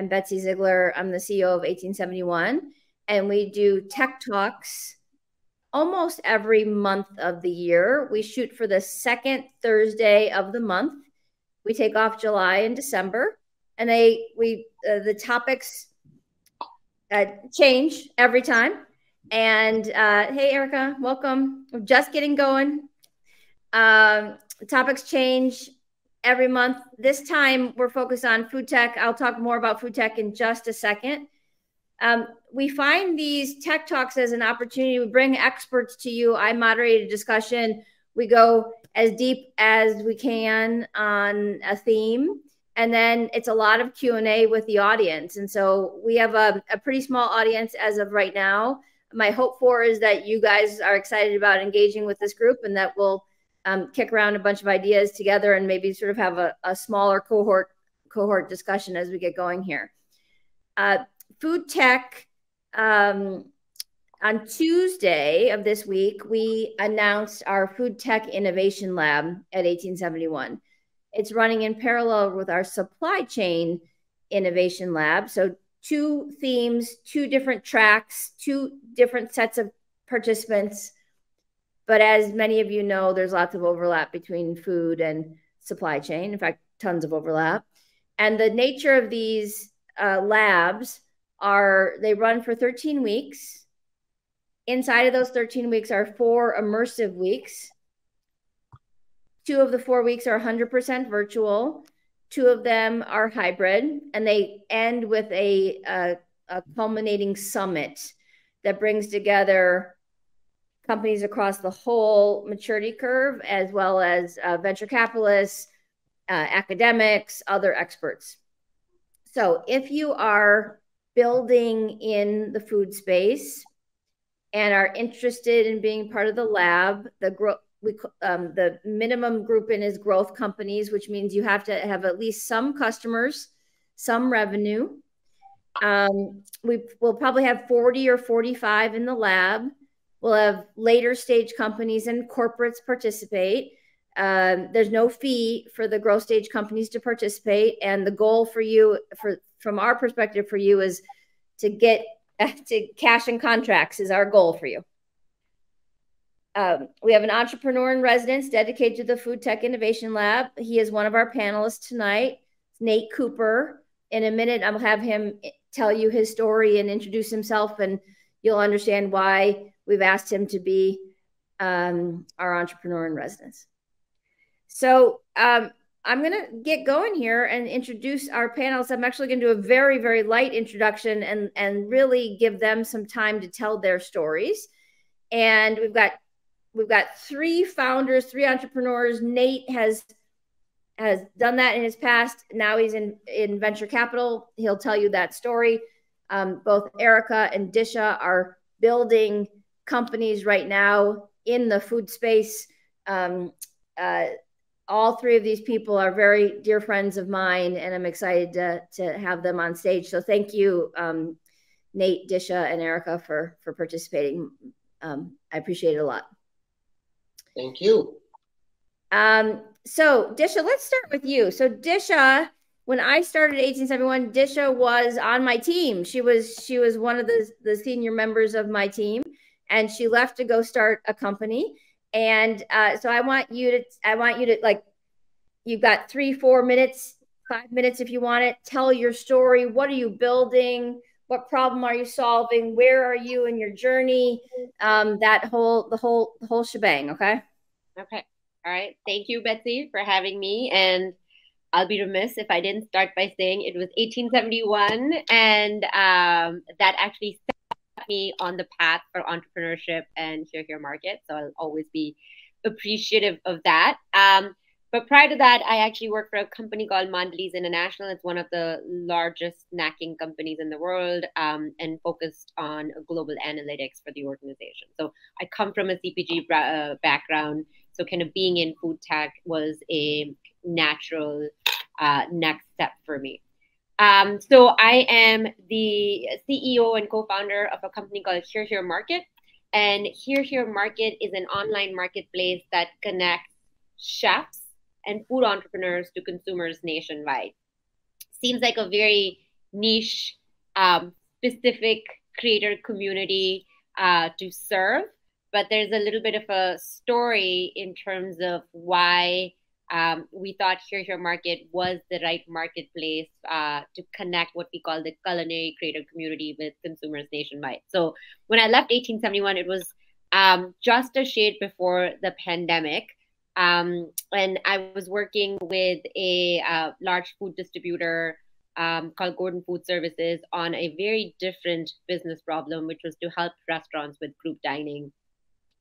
I'm Betsy Ziegler. I'm the CEO of 1871, and we do tech talks almost every month of the year. We shoot for the second Thursday of the month. We take off July and December, and they we uh, the topics uh, change every time. And uh, hey, Erica, welcome. We're just getting going. Um, topics change every month. This time we're focused on food tech. I'll talk more about food tech in just a second. Um, we find these tech talks as an opportunity. We bring experts to you. I moderate a discussion. We go as deep as we can on a theme and then it's a lot of q&a with the audience and so we have a, a, pretty small audience as of right now my hope for is that you guys are excited about engaging with this group and that we'll um, kick around a bunch of ideas together and maybe sort of have a, a smaller cohort cohort discussion as we get going here uh, food tech um, on tuesday of this week we announced our food tech innovation lab at 1871 it's running in parallel with our supply chain innovation lab. So, two themes, two different tracks, two different sets of participants. But as many of you know, there's lots of overlap between food and supply chain. In fact, tons of overlap. And the nature of these uh, labs are they run for 13 weeks. Inside of those 13 weeks are four immersive weeks Two of the four weeks are 100% virtual. Two of them are hybrid, and they end with a, a, a culminating summit that brings together companies across the whole maturity curve, as well as uh, venture capitalists, uh, academics, other experts. So, if you are building in the food space and are interested in being part of the lab, the growth we um, the minimum group in is growth companies, which means you have to have at least some customers, some revenue. Um, we will probably have 40 or 45 in the lab. We'll have later stage companies and corporates participate. Um, there's no fee for the growth stage companies to participate, and the goal for you, for from our perspective, for you is to get to cash and contracts is our goal for you. Um, we have an entrepreneur in residence dedicated to the Food Tech Innovation Lab. He is one of our panelists tonight, Nate Cooper. In a minute, I'll have him tell you his story and introduce himself, and you'll understand why we've asked him to be um, our entrepreneur in residence. So um, I'm going to get going here and introduce our panelists. I'm actually going to do a very, very light introduction and, and really give them some time to tell their stories. And we've got we've got three founders, three entrepreneurs. Nate has has done that in his past. Now he's in in venture capital. He'll tell you that story. Um, both Erica and Disha are building companies right now in the food space. Um, uh, all three of these people are very dear friends of mine, and I'm excited to, to have them on stage. So thank you, um, Nate, Disha, and Erica for for participating. Um, I appreciate it a lot. Thank you. Um, so Disha, let's start with you. So Disha, when I started 1871, Disha was on my team. She was she was one of the the senior members of my team, and she left to go start a company. And uh, so I want you to I want you to like you've got three four minutes five minutes if you want it. Tell your story. What are you building? what problem are you solving where are you in your journey um, that whole the whole the whole shebang okay okay all right thank you betsy for having me and i'll be remiss if i didn't start by saying it was 1871 and um, that actually me on the path for entrepreneurship and here here market so i'll always be appreciative of that um, but prior to that, I actually worked for a company called Mondelez International. It's one of the largest snacking companies in the world um, and focused on global analytics for the organization. So I come from a CPG uh, background. So kind of being in food tech was a natural uh, next step for me. Um, so I am the CEO and co-founder of a company called Here Here Market. And Here Here Market is an online marketplace that connects chefs and food entrepreneurs to consumers nationwide. Seems like a very niche, um, specific creator community uh, to serve. But there's a little bit of a story in terms of why um, we thought Here Here Market was the right marketplace uh, to connect what we call the culinary creator community with consumers nationwide. So when I left 1871, it was um, just a shade before the pandemic. Um, and I was working with a uh, large food distributor um, called Gordon Food Services on a very different business problem, which was to help restaurants with group dining.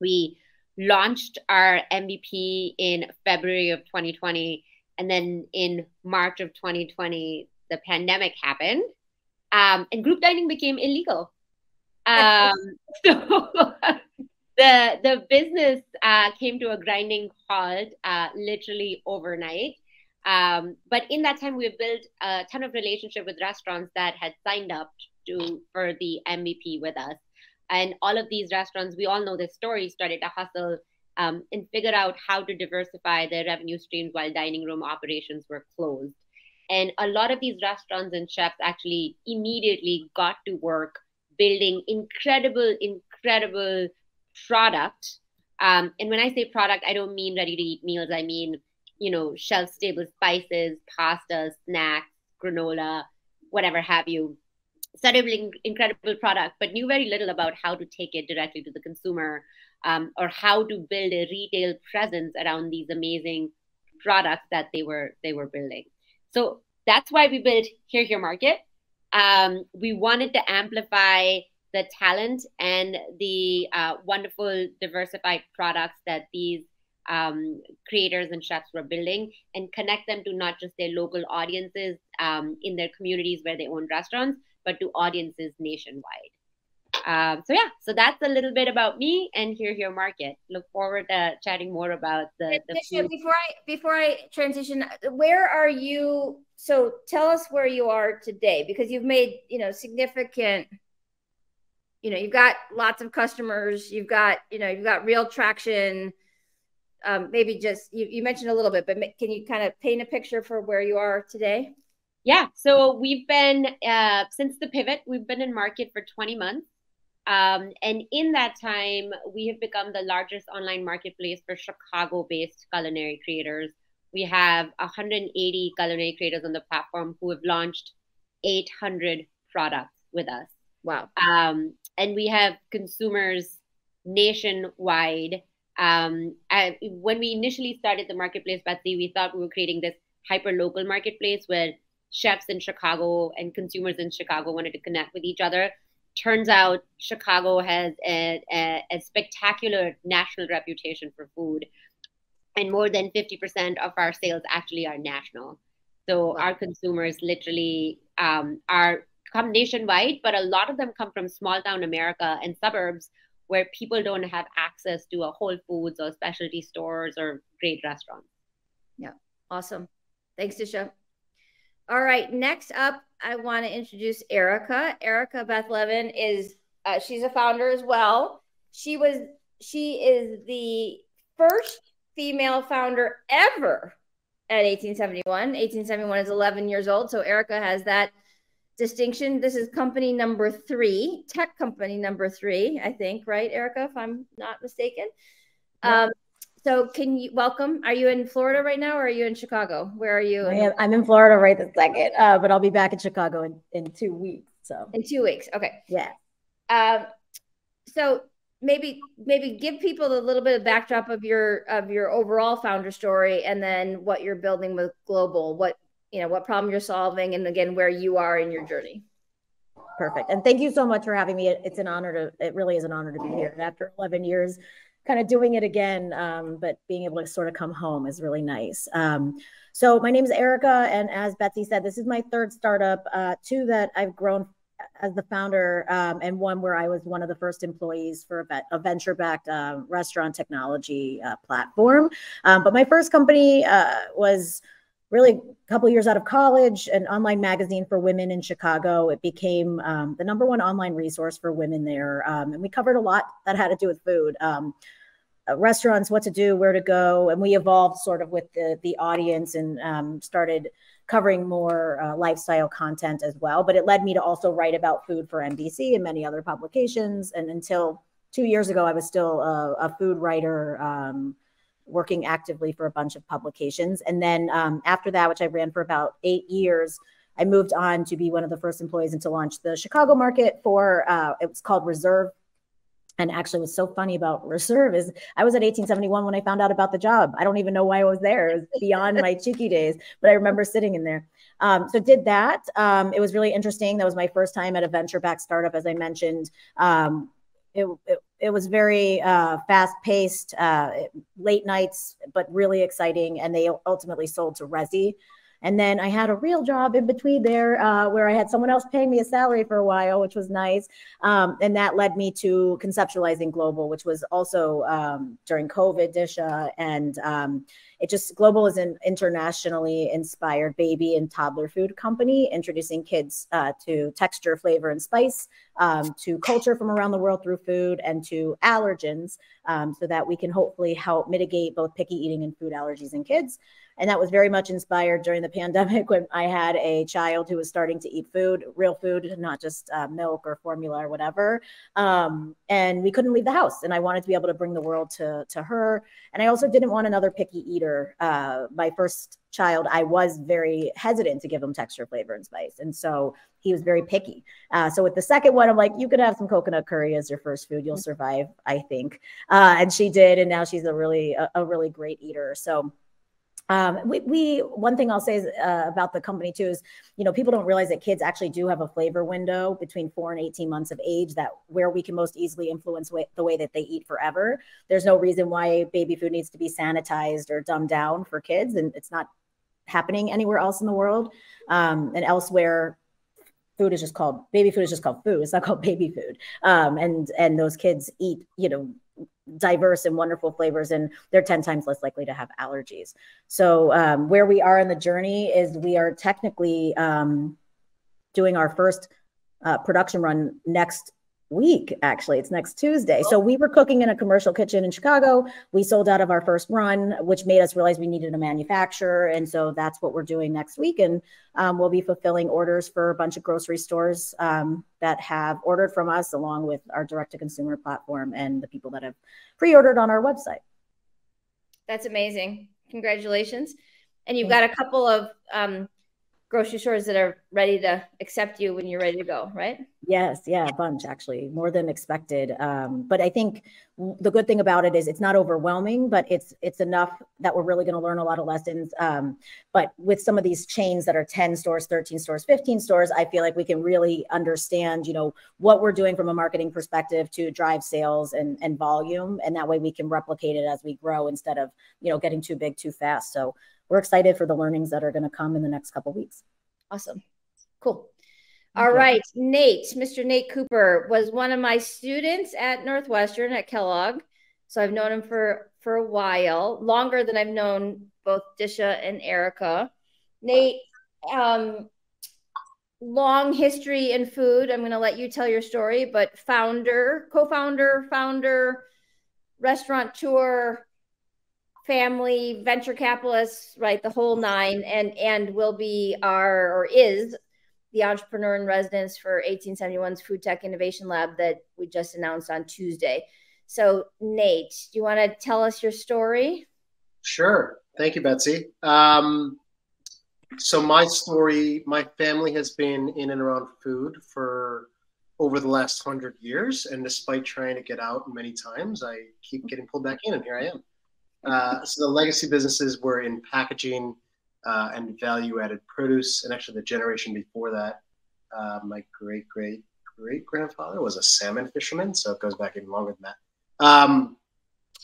We launched our MVP in February of 2020. And then in March of 2020, the pandemic happened um, and group dining became illegal. Um, so the, the business uh, came to a grinding halt uh, literally overnight. Um, but in that time, we built a ton of relationship with restaurants that had signed up to for the MVP with us. And all of these restaurants, we all know this story, started to hustle um, and figure out how to diversify their revenue streams while dining room operations were closed. And a lot of these restaurants and chefs actually immediately got to work building incredible, incredible product. Um, and when I say product, I don't mean ready to eat meals. I mean, you know, shelf stable spices, pastas, snacks, granola, whatever have you building incredible product, but knew very little about how to take it directly to the consumer um, or how to build a retail presence around these amazing products that they were they were building. So that's why we built Here Here Market. Um, we wanted to amplify the talent and the uh, wonderful diversified products that these um, creators and chefs were building and connect them to not just their local audiences um, in their communities where they own restaurants, but to audiences nationwide. Um, so yeah, so that's a little bit about me and here here market. Look forward to chatting more about the, the before I before I transition, where are you? So tell us where you are today because you've made you know significant. You know, you've got lots of customers. You've got you know you've got real traction. Um, maybe just you, you mentioned a little bit, but can you kind of paint a picture for where you are today? Yeah, so we've been uh, since the pivot, we've been in market for 20 months. Um, and in that time, we have become the largest online marketplace for Chicago based culinary creators. We have 180 culinary creators on the platform who have launched 800 products with us. Wow. Um, and we have consumers nationwide. Um, I, when we initially started the marketplace, Betsy, we thought we were creating this hyper local marketplace where chefs in Chicago and consumers in Chicago wanted to connect with each other turns out Chicago has a, a, a, spectacular national reputation for food, and more than 50% of our sales actually are national. So wow. our consumers literally um, are come nationwide, but a lot of them come from small town America and suburbs where people don't have access to a Whole Foods or specialty stores or great restaurants. Yeah, awesome. Thanks, Disha. All right, next up, I want to introduce Erica. Erica Beth Levin is uh, she's a founder as well. She was she is the first female founder ever at 1871. 1871 is 11 years old, so Erica has that distinction. This is company number three, tech company number three, I think, right, Erica, if I'm not mistaken. Um, so can you welcome? Are you in Florida right now or are you in Chicago? Where are you? I am, I'm in Florida right this second, uh, but I'll be back in Chicago in, in two weeks. So in two weeks. Okay. Yeah. Um, so maybe maybe give people a little bit of backdrop of your of your overall founder story and then what you're building with global what you know what problem you're solving and again where you are in your journey perfect and thank you so much for having me it's an honor to it really is an honor to be here and after 11 years kind of doing it again, um, but being able to sort of come home is really nice. Um, so my name is Erica, and as Betsy said, this is my third startup, uh, two that I've grown as the founder, um, and one where I was one of the first employees for a, a venture-backed uh, restaurant technology uh, platform. Um, but my first company uh, was really a couple years out of college, an online magazine for women in Chicago. It became um, the number one online resource for women there. Um, and we covered a lot that had to do with food. Um, uh, restaurants, what to do, where to go, and we evolved sort of with the the audience and um, started covering more uh, lifestyle content as well. But it led me to also write about food for NBC and many other publications. And until two years ago, I was still a, a food writer. Working actively for a bunch of publications. And then um, after that, which I ran for about eight years, I moved on to be one of the first employees and to launch the Chicago market for uh, it was called Reserve. And actually, what's so funny about Reserve is I was at 1871 when I found out about the job. I don't even know why I was there. It was beyond my cheeky days, but I remember sitting in there. Um, so did that. Um, it was really interesting. That was my first time at a venture-backed startup, as I mentioned. Um, it, it, it, was very uh, fast paced, uh, late nights, but really exciting. And they ultimately sold to Resy. And then I had a real job in between there uh, where I had someone else paying me a salary for a while, which was nice. Um, and that led me to conceptualizing Global, which was also um, during COVID, Disha. And um, it just, Global is an internationally inspired baby and toddler food company, introducing kids uh, to texture, flavor, and spice, um, to culture from around the world through food, and to allergens um, so that we can hopefully help mitigate both picky eating and food allergies in kids. And that was very much inspired during the pandemic when I had a child who was starting to eat food, real food, not just uh, milk or formula or whatever. Um, and we couldn't leave the house. And I wanted to be able to bring the world to, to her. And I also didn't want another picky eater. Uh, my first child, I was very hesitant to give him texture, flavor, and spice. And so he was very picky. Uh, so with the second one, I'm like, you could have some coconut curry as your first food. You'll survive, I think. Uh, and she did. And now she's a really, a, a really great eater. So um, we, we, one thing I'll say is, uh, about the company too is, you know, people don't realize that kids actually do have a flavor window between four and 18 months of age that where we can most easily influence way, the way that they eat forever. There's no reason why baby food needs to be sanitized or dumbed down for kids. And it's not happening anywhere else in the world. Um, and elsewhere, food is just called baby food is just called food. It's not called baby food. Um, and, and those kids eat, you know, diverse and wonderful flavors and they're 10 times less likely to have allergies. So um, where we are in the journey is we are technically um, doing our first uh, production run next week actually. It's next tuesday. So we were cooking in a commercial kitchen in chicago. We sold out of our first run which made us realize we needed a manufacturer. And so that's what we're doing next week. And um, we'll be fulfilling orders for a bunch of grocery stores um, that have ordered from us along with our direct to consumer platform and the people that have pre-ordered on our website. That's amazing. Congratulations. And you've got a couple of um, grocery stores that are ready to accept you when you're ready to go, right? Yes, yeah, a bunch actually, more than expected. Um, but I think the good thing about it is it's not overwhelming, but it's it's enough that we're really going to learn a lot of lessons. Um, but with some of these chains that are 10 stores, 13 stores, 15 stores, I feel like we can really understand, you know, what we're doing from a marketing perspective to drive sales and, and volume. And that way we can replicate it as we grow instead of, you know, getting too big too fast. So we're excited for the learnings that are going to come in the next couple weeks. Awesome. Cool. All right, Nate, Mr. Nate Cooper was one of my students at Northwestern at Kellogg. So I've known him for for a while, longer than I've known both Disha and Erica. Nate, um, long history in food. I'm going to let you tell your story, but founder, co-founder, founder, restaurateur, family venture capitalists right the whole nine and and will be our or is the entrepreneur in residence for 1871's food tech innovation lab that we just announced on tuesday. So nate do you want to tell us your story? Sure. Thank you betsy. Um, so my story my family has been in and around food for over the last hundred years and despite trying to get out many times i keep getting pulled back in and here i am uh, so the legacy businesses were in packaging uh, and value-added produce, and actually the generation before that, uh, my great great great grandfather was a salmon fisherman, so it goes back even longer than that. Um,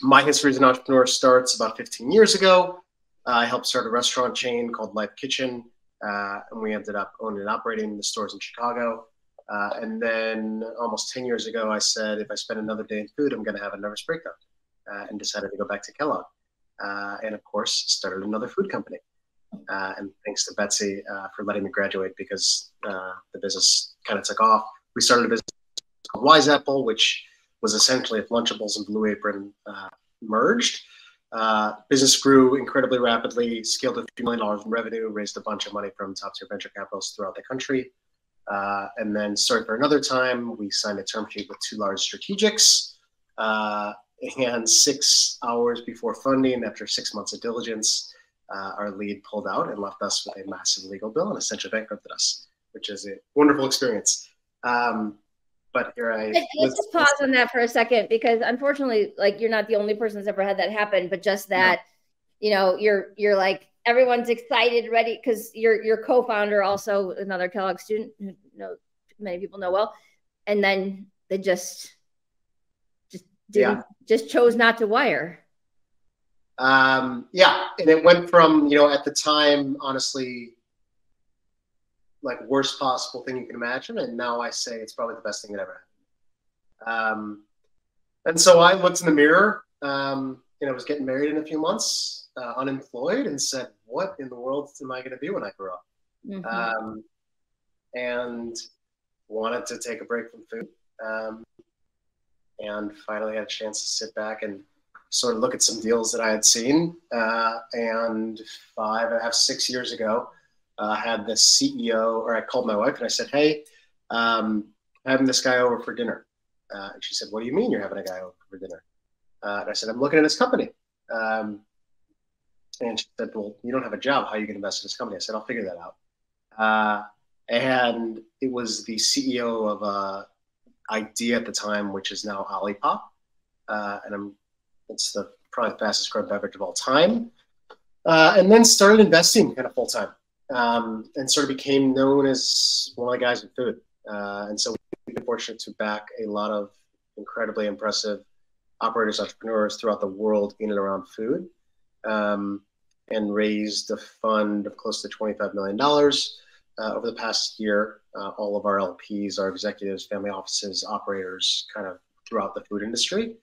my history as an entrepreneur starts about 15 years ago. I helped start a restaurant chain called Lyfe Kitchen, uh, and we ended up owning and operating the stores in Chicago. Uh, and then almost 10 years ago, I said, if I spend another day in food, I'm going to have a nervous breakdown uh, and decided to go back to Kellogg. Uh, and of course, started another food company. Uh, and thanks to Betsy uh, for letting me graduate because uh, the business kind of took off. We started a business called Wise Apple, which was essentially if Lunchables and Blue Apron merged. Business grew incredibly rapidly, scaled to $3 million in revenue, raised a bunch of money from top tier venture capitalists throughout the country. Uh, and then, sorry for another time, we signed a term sheet with two large strategics. And six hours before funding, after six months of diligence, uh, our lead pulled out and left us with a massive legal bill and essentially bankrupted us, which is a wonderful experience. Um, but here I let's just pause on that for a second because unfortunately, like you're not the only person that's ever had that happen, but just that, you know, you're you're like everyone's excited, ready because your your co-founder also another Kellogg student who know many people know well, and then they just yeah. just chose not to wire. Um, yeah, and it went from you know at the time, honestly, like worst possible thing you can imagine, and now I say it's probably the best thing that ever happened. Um, and so I looked in the mirror. Um, you know, I was getting married in a few months, uh, unemployed, and said, "What in the world am I going to be when I grow up?" Mm-hmm. Um, and wanted to take a break from food. Um, and finally had a chance to sit back and sort of look at some deals that I had seen. Uh, and five and a half, six years ago, uh, I had the CEO, or I called my wife and I said, Hey, um, I'm having this guy over for dinner. Uh, and she said, What do you mean you're having a guy over for dinner? Uh, and I said, I'm looking at his company. Um, and she said, Well, you don't have a job. How are you going to invest in this company? I said, I'll figure that out. Uh, and it was the CEO of uh, idea at the time, which is now Olipop. Uh, and I'm, it's the probably the fastest growing beverage of all time. Uh, and then started investing kind of full time um, and sort of became known as one of the guys in food. Uh, and so we've been fortunate to back a lot of incredibly impressive operators, entrepreneurs throughout the world in and around food, um, and raised a fund of close to $25 million uh, over the past year. Uh, all of our LPs, our executives, family offices, operators, kind of throughout the food industry.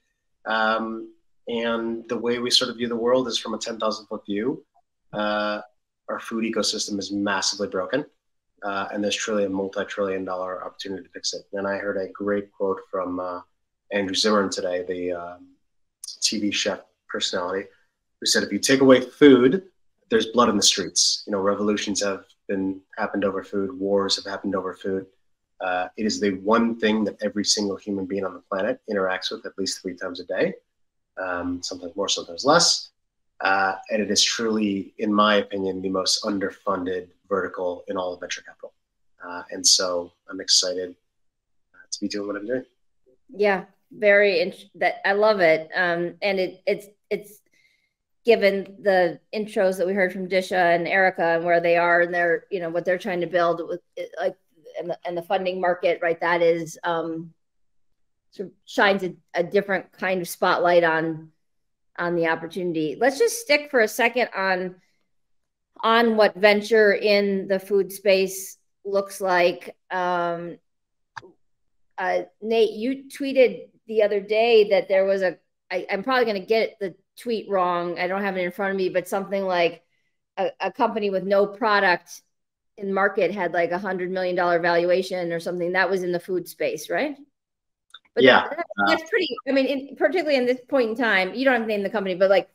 Um, and the way we sort of view the world is from a 10,000 foot view. Uh, our food ecosystem is massively broken, uh, and there's truly a multi-trillion dollar opportunity to fix it. And I heard a great quote from uh, Andrew Zimmern today, the um, TV chef personality, who said, "If you take away food, there's blood in the streets. You know, revolutions have been happened over food, wars have happened over food." Uh, it is the one thing that every single human being on the planet interacts with at least three times a day, um, sometimes more, sometimes less. Uh, and it is truly, in my opinion, the most underfunded vertical in all of venture capital. Uh, and so I'm excited uh, to be doing what I'm doing. Yeah, very. Int- that I love it. Um, and it it's it's given the intros that we heard from Disha and Erica and where they are and their you know what they're trying to build with like and the, and the funding market right that is um sort of shines a, a different kind of spotlight on on the opportunity. Let's just stick for a second on on what venture in the food space looks like. Um, uh, Nate, you tweeted the other day that there was a. I, I'm probably going to get the tweet wrong. I don't have it in front of me, but something like a, a company with no product in market had like a hundred million dollar valuation or something. That was in the food space, right? But yeah, that, that's pretty. I mean, in, particularly in this point in time, you don't have to name the company, but like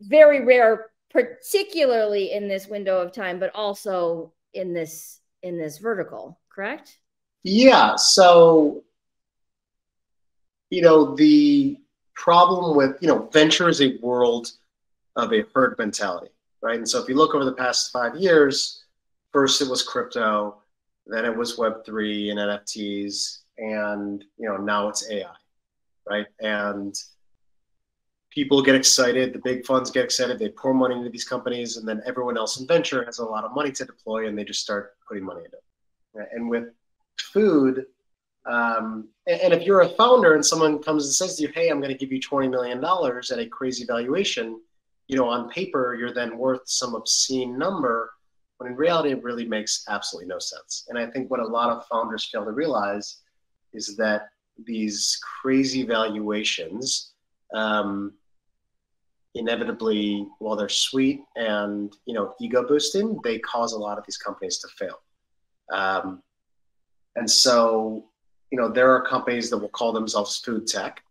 very rare, particularly in this window of time, but also in this in this vertical. Correct? Yeah. So, you know, the problem with you know venture is a world of a herd mentality, right? And so, if you look over the past five years, first it was crypto, then it was Web three and NFTs and you know now it's AI, right? And people get excited, the big funds get excited, they pour money into these companies, and then everyone else in venture has a lot of money to deploy, and they just start putting money into it. And with food, um, and if you're a founder and someone comes and says to you, "Hey, I'm going to give you twenty million dollars at a crazy valuation," you know, on paper you're then worth some obscene number, when in reality it really makes absolutely no sense. And I think what a lot of founders fail to realize is that these crazy valuations um, inevitably, while they're sweet and you know ego boosting, they cause a lot of these companies to fail. Um, and so, you know, there are companies that will call themselves food tech,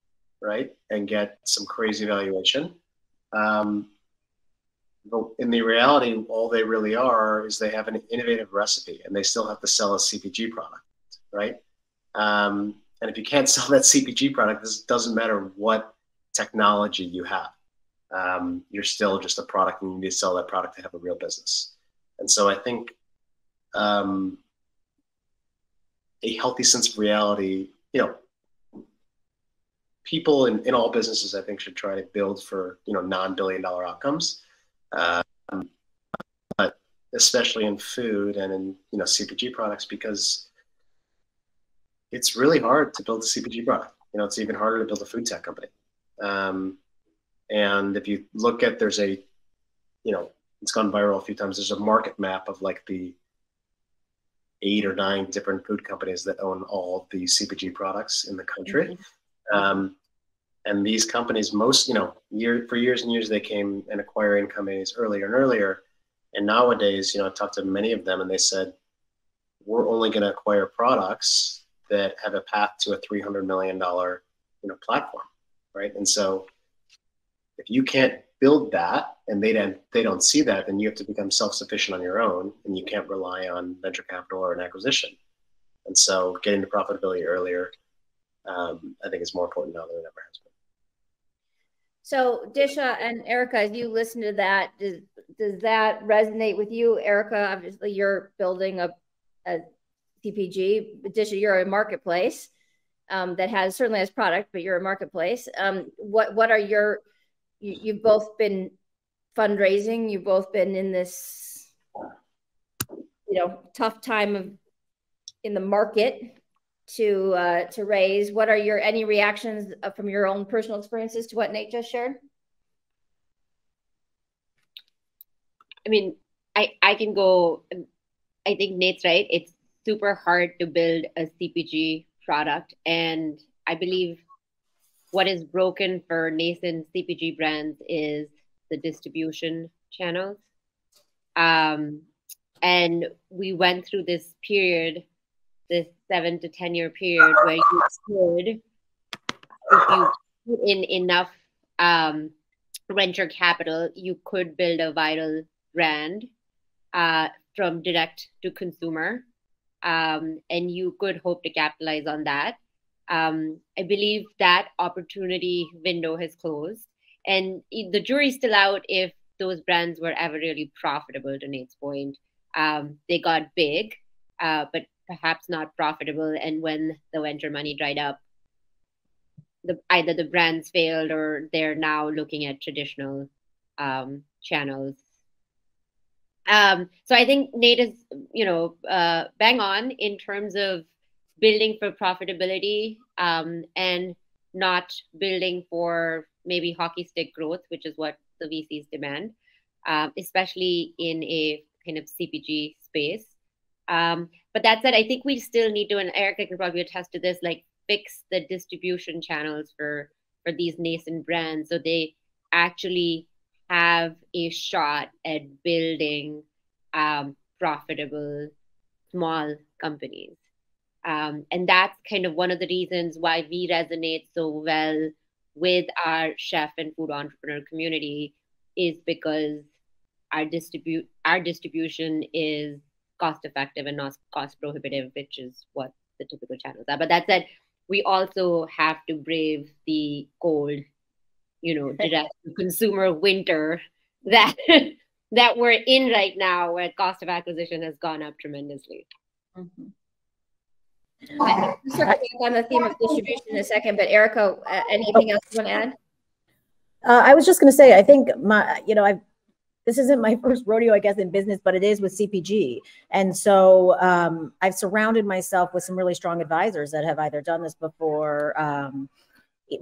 right, and get some crazy valuation. Um, but in the reality, all they really are is they have an innovative recipe and they still have to sell a CPG product, right? Um, and if you can't sell that CPG product, this doesn't matter what technology you have. Um, you're still just a product and you need to sell that product to have a real business. And so I think um, a healthy sense of reality, you know, people in, in all businesses, I think, should try to build for, you know, non-billion dollar outcomes. Um, but especially in food and in, you know, CPG products, because it's really hard to build a CPG product. You know, it's even harder to build a food tech company. Um, and if you look at, there's a, you know, it's gone viral a few times. There's a market map of like the eight or nine different food companies that own all the CPG products in the country. Mm-hmm. Um, and these companies, most, you know, year for years and years, they came and acquiring companies earlier and earlier. And nowadays, you know, I talked to many of them and they said, we're only going to acquire products that have a path to a $300 million, you know, platform. Right. And so if you can't build that and they don't they don't see that then you have to become self-sufficient on your own and you can't rely on venture capital or an acquisition. And so getting to profitability earlier um, i think is more important now than it ever has been. So disha and erica as you listen to that does, does that resonate with you? Erica obviously you're building a, a cpg disha you're a marketplace um, that has certainly has product but you're a marketplace. Um, what what are your you, you've both been fundraising. You've both been in this, you know, tough time of in the market to uh, to raise. What are your any reactions uh, from your own personal experiences to what Nate just shared? I mean, I I can go. I think Nate's right. It's super hard to build a CPG product, and I believe what is broken for nascent CPG brands is the distribution channels. Um, and we went through this period, this seven to 10 year period where you could, if you put in enough um, venture capital, you could build a viral brand uh, from direct to consumer. Um, and you could hope to capitalize on that um, I believe that opportunity window has closed, and the jury's still out if those brands were ever really profitable. To Nate's point, um, they got big, uh, but perhaps not profitable. And when the venture money dried up, the, either the brands failed or they're now looking at traditional um, channels. Um, so I think Nate is, you know, uh, bang on in terms of building for profitability um, and not building for maybe hockey stick growth, which is what the VCs demand, um, especially in a kind of CPG space. Um, but that said, I think we still need to, and Erica can probably attest to this, like fix the distribution channels for for these nascent brands so they actually have a shot at building um, profitable small companies. Um, and that's kind of one of the reasons why we resonate so well with our chef and food entrepreneur community is because our distribute our distribution is cost effective and not cost prohibitive, which is what the typical channels are. But that said, we also have to brave the cold, you know, direct consumer winter that that we're in right now, where cost of acquisition has gone up tremendously. Mm-hmm circle back on the theme of distribution in a second, but Erica, uh, anything else you want to add? Uh, I was just going to say, I think my, you know, I've, this isn't my first rodeo, I guess, in business, but it is with CPG. And so um, I've surrounded myself with some really strong advisors that have either done this before, um,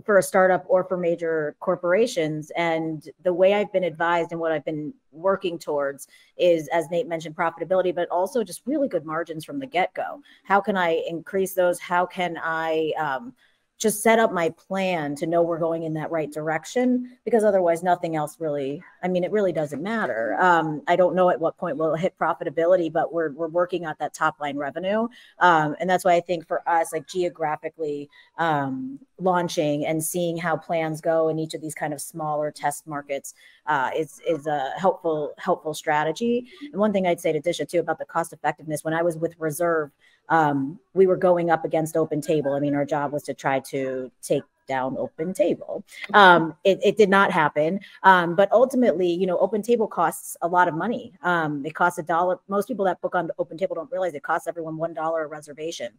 for a startup or for major corporations. And the way I've been advised and what I've been working towards is, as Nate mentioned, profitability, but also just really good margins from the get go. How can I increase those? How can I um, just set up my plan to know we're going in that right direction because otherwise nothing else really i mean it really doesn't matter. Um, i don't know at what point we'll hit profitability but we're, we're working at that top line revenue. Um, and that's why i think for us like geographically um, launching and seeing how plans go in each of these kind of smaller test markets uh, is is a helpful helpful strategy. And one thing i'd say to disha too about the cost effectiveness when i was with reserve um, we were going up against OpenTable. I mean, our job was to try to take down OpenTable. Um, it, it, did not happen. Um, but ultimately, you know, OpenTable costs a lot of money. Um, it costs a dollar. Most people that book on OpenTable don't realize it costs everyone $1 a reservation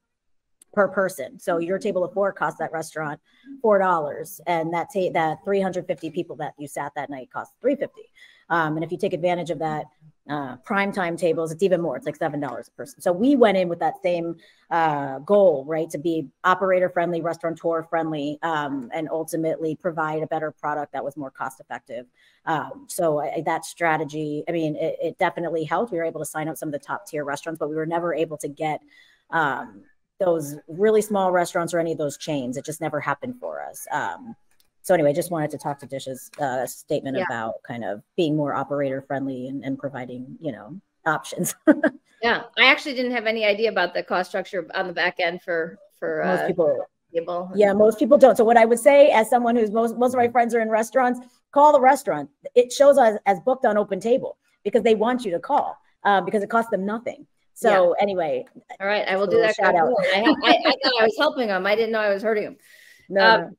per person. So your table of four costs that restaurant four dollars, and that ta- that 350 people that you sat that night cost 350. Um, and if you take advantage of that uh, prime time tables, it's even more. It's like seven dollars a person. So we went in with that same uh, goal, right, to be operator friendly, restaurateur friendly, um, and ultimately provide a better product that was more cost effective. Um, so I, that strategy, I mean, it, it, definitely helped. We were able to sign up some of the top tier restaurants, but we were never able to get um, those really small restaurants or any of those chains. It just never happened for us. Um, so anyway, just wanted to talk to Disha's uh, statement yeah. about kind of being more operator friendly and, and providing, you know, options. yeah, I actually didn't have any idea about the cost structure on the back end for for most uh, people. Table. Yeah, most people don't. So what I would say, as someone who's most most of my friends are in restaurants, call the restaurant. It shows us as booked on OpenTable because they want you to call uh, because it costs them nothing. So yeah. anyway, all right, I will do that. Shout out. I, I, I, thought I was helping them. I didn't know I was hurting them. No, um, no.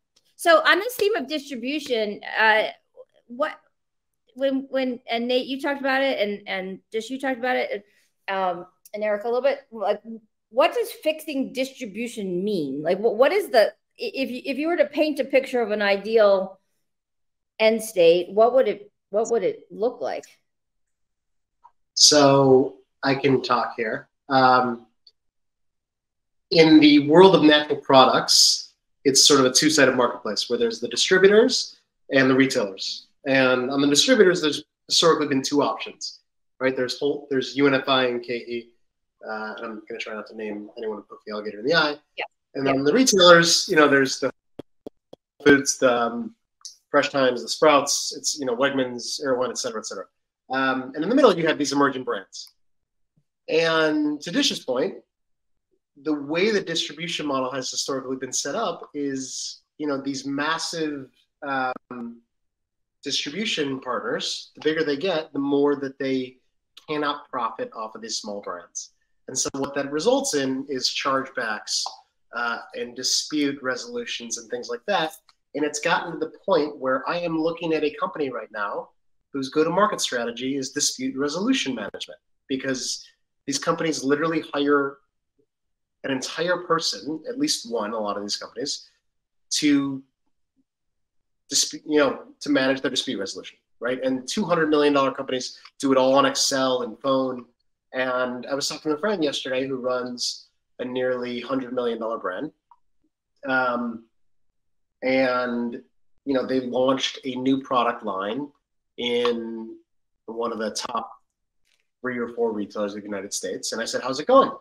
So on this theme of distribution, uh, what when when and Nate, you talked about it, and and just you talked about it, um, and Eric a little bit. Like, what does fixing distribution mean? Like, what what is the if you if you were to paint a picture of an ideal end state, what would it what would it look like? So I can talk here. Um, in the world of natural products, it's sort of a two-sided marketplace where there's the distributors and the retailers. And on the distributors, there's historically been two options, right? There's whole, there's UNFI and KeHE. Uh, and I'm going to try not to name anyone who poked the alligator in the eye. Yeah. And then yeah. the retailers, you know, there's the foods, the um, Fresh Thymes, the Sprouts, it's you know Wegmans, Erewhon, et cetera, et cetera. Um, and in the middle, you have these emerging brands. And to Disha's point, the way the distribution model has historically been set up is, you know, these massive um, distribution partners, the bigger they get, the more that they cannot profit off of these small brands. And so what that results in is chargebacks uh, and dispute resolutions and things like that. And it's gotten to the point where I am looking at a company right now whose go-to-market strategy is dispute resolution management because these companies literally hire an entire person, at least one, a lot of these companies, to dispute, you know, to manage their dispute resolution, right? And two hundred million dollar companies do it all on Excel and phone. And I was talking to a friend yesterday who runs a nearly hundred million dollar brand, um, and you know they launched a new product line in one of the top three or four retailers of the United States. And I said, "How's it going?"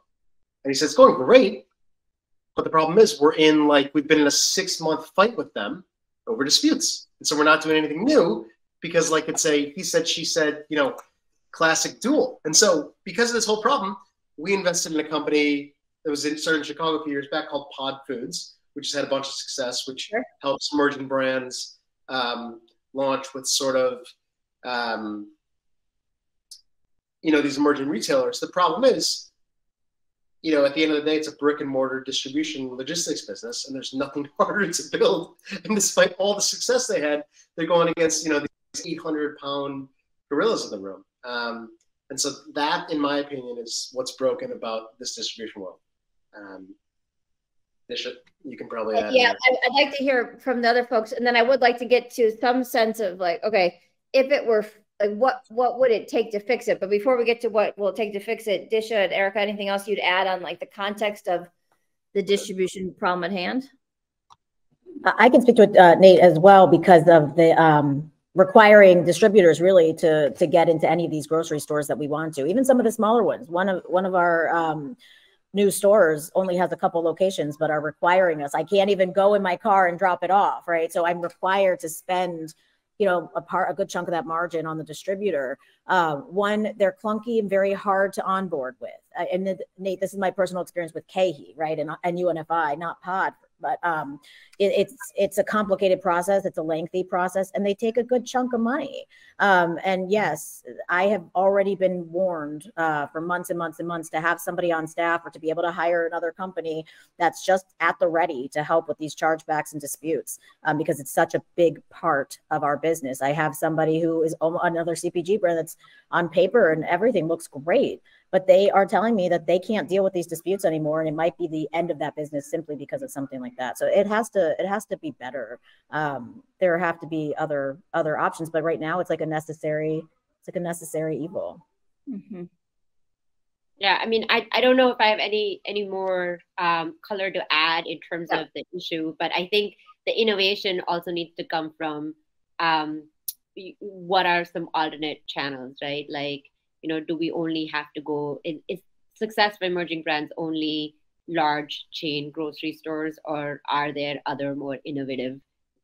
And he says, it's going great. But the problem is we're in like, we've been in a six month fight with them over disputes. And so we're not doing anything new because like it's a, he said, she said, you know, classic duel. And so because of this whole problem, we invested in a company that was in, started in Chicago a few years back called Pod Foods, which has had a bunch of success, which sure. helps emerging brands um, launch with sort of, um, you know, these emerging retailers. The problem is you know, at the end of the day, it's a brick and mortar distribution logistics business, and there's nothing harder to build. And despite all the success they had, they're going against, you know, these 800 pound gorillas in the room. Um, and so that, in my opinion, is what's broken about this distribution world. Um, Bishop, you can probably. Yeah, I'd like to hear from the other folks, and then I would like to get to some sense of like, okay, if it were like what what would it take to fix it? But before we get to what will it take to fix it, Disha and Erica, anything else you'd add on like the context of the distribution problem at hand? I can speak to it, uh, Nate, as well because of the um, requiring distributors really to to get into any of these grocery stores that we want to, even some of the smaller ones. One of one of our um, new stores only has a couple locations but are requiring us i can't even go in my car and drop it off right so i'm required to spend you know a part a good chunk of that margin on the distributor uh, one they're clunky and very hard to onboard with. Uh, and nate this is my personal experience with KeHE, right and, and unfi not pod but um, it, it's it's a complicated process. It's a lengthy process, and they take a good chunk of money. Um, and yes, I have already been warned uh, for months and months and months to have somebody on staff or to be able to hire another company that's just at the ready to help with these chargebacks and disputes um, because it's such a big part of our business. I have somebody who is another CPG brand that's on paper and everything looks great but they are telling me that they can't deal with these disputes anymore and it might be the end of that business simply because of something like that so it has to it has to be better um, there have to be other other options but right now it's like a necessary it's like a necessary evil mm-hmm. yeah i mean I, I don't know if i have any any more um, color to add in terms yeah. of the issue but i think the innovation also needs to come from um, what are some alternate channels right like you know do we only have to go is, is success for emerging brands only large chain grocery stores or are there other more innovative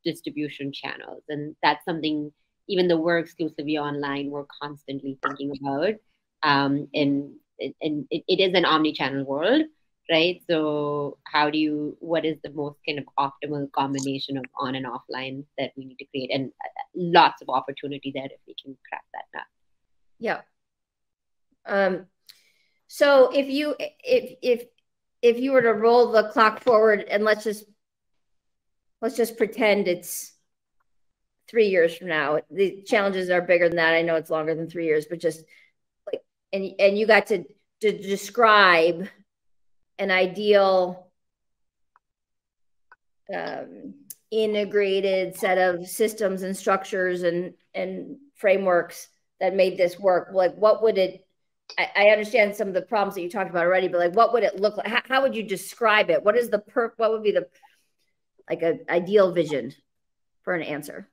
distribution channels? And that's something even though we're exclusively online we're constantly thinking about um, and and it, it is an omni-channel world right? So how do you what is the most kind of optimal combination of on and offline that we need to create? And uh, lots of opportunity there if we can crack that nut. Yeah um, so if you if if if you were to roll the clock forward and let's just let's just pretend it's three years from now. The challenges are bigger than that. I know it's longer than three years, but just like and and you got to to describe an ideal um, integrated set of systems and structures and and frameworks that made this work. Like, what would it I, understand some of the problems that you talked about already, but like, what would it look like? How, how would you describe it? What is the per? What would be the like a ideal vision for an answer?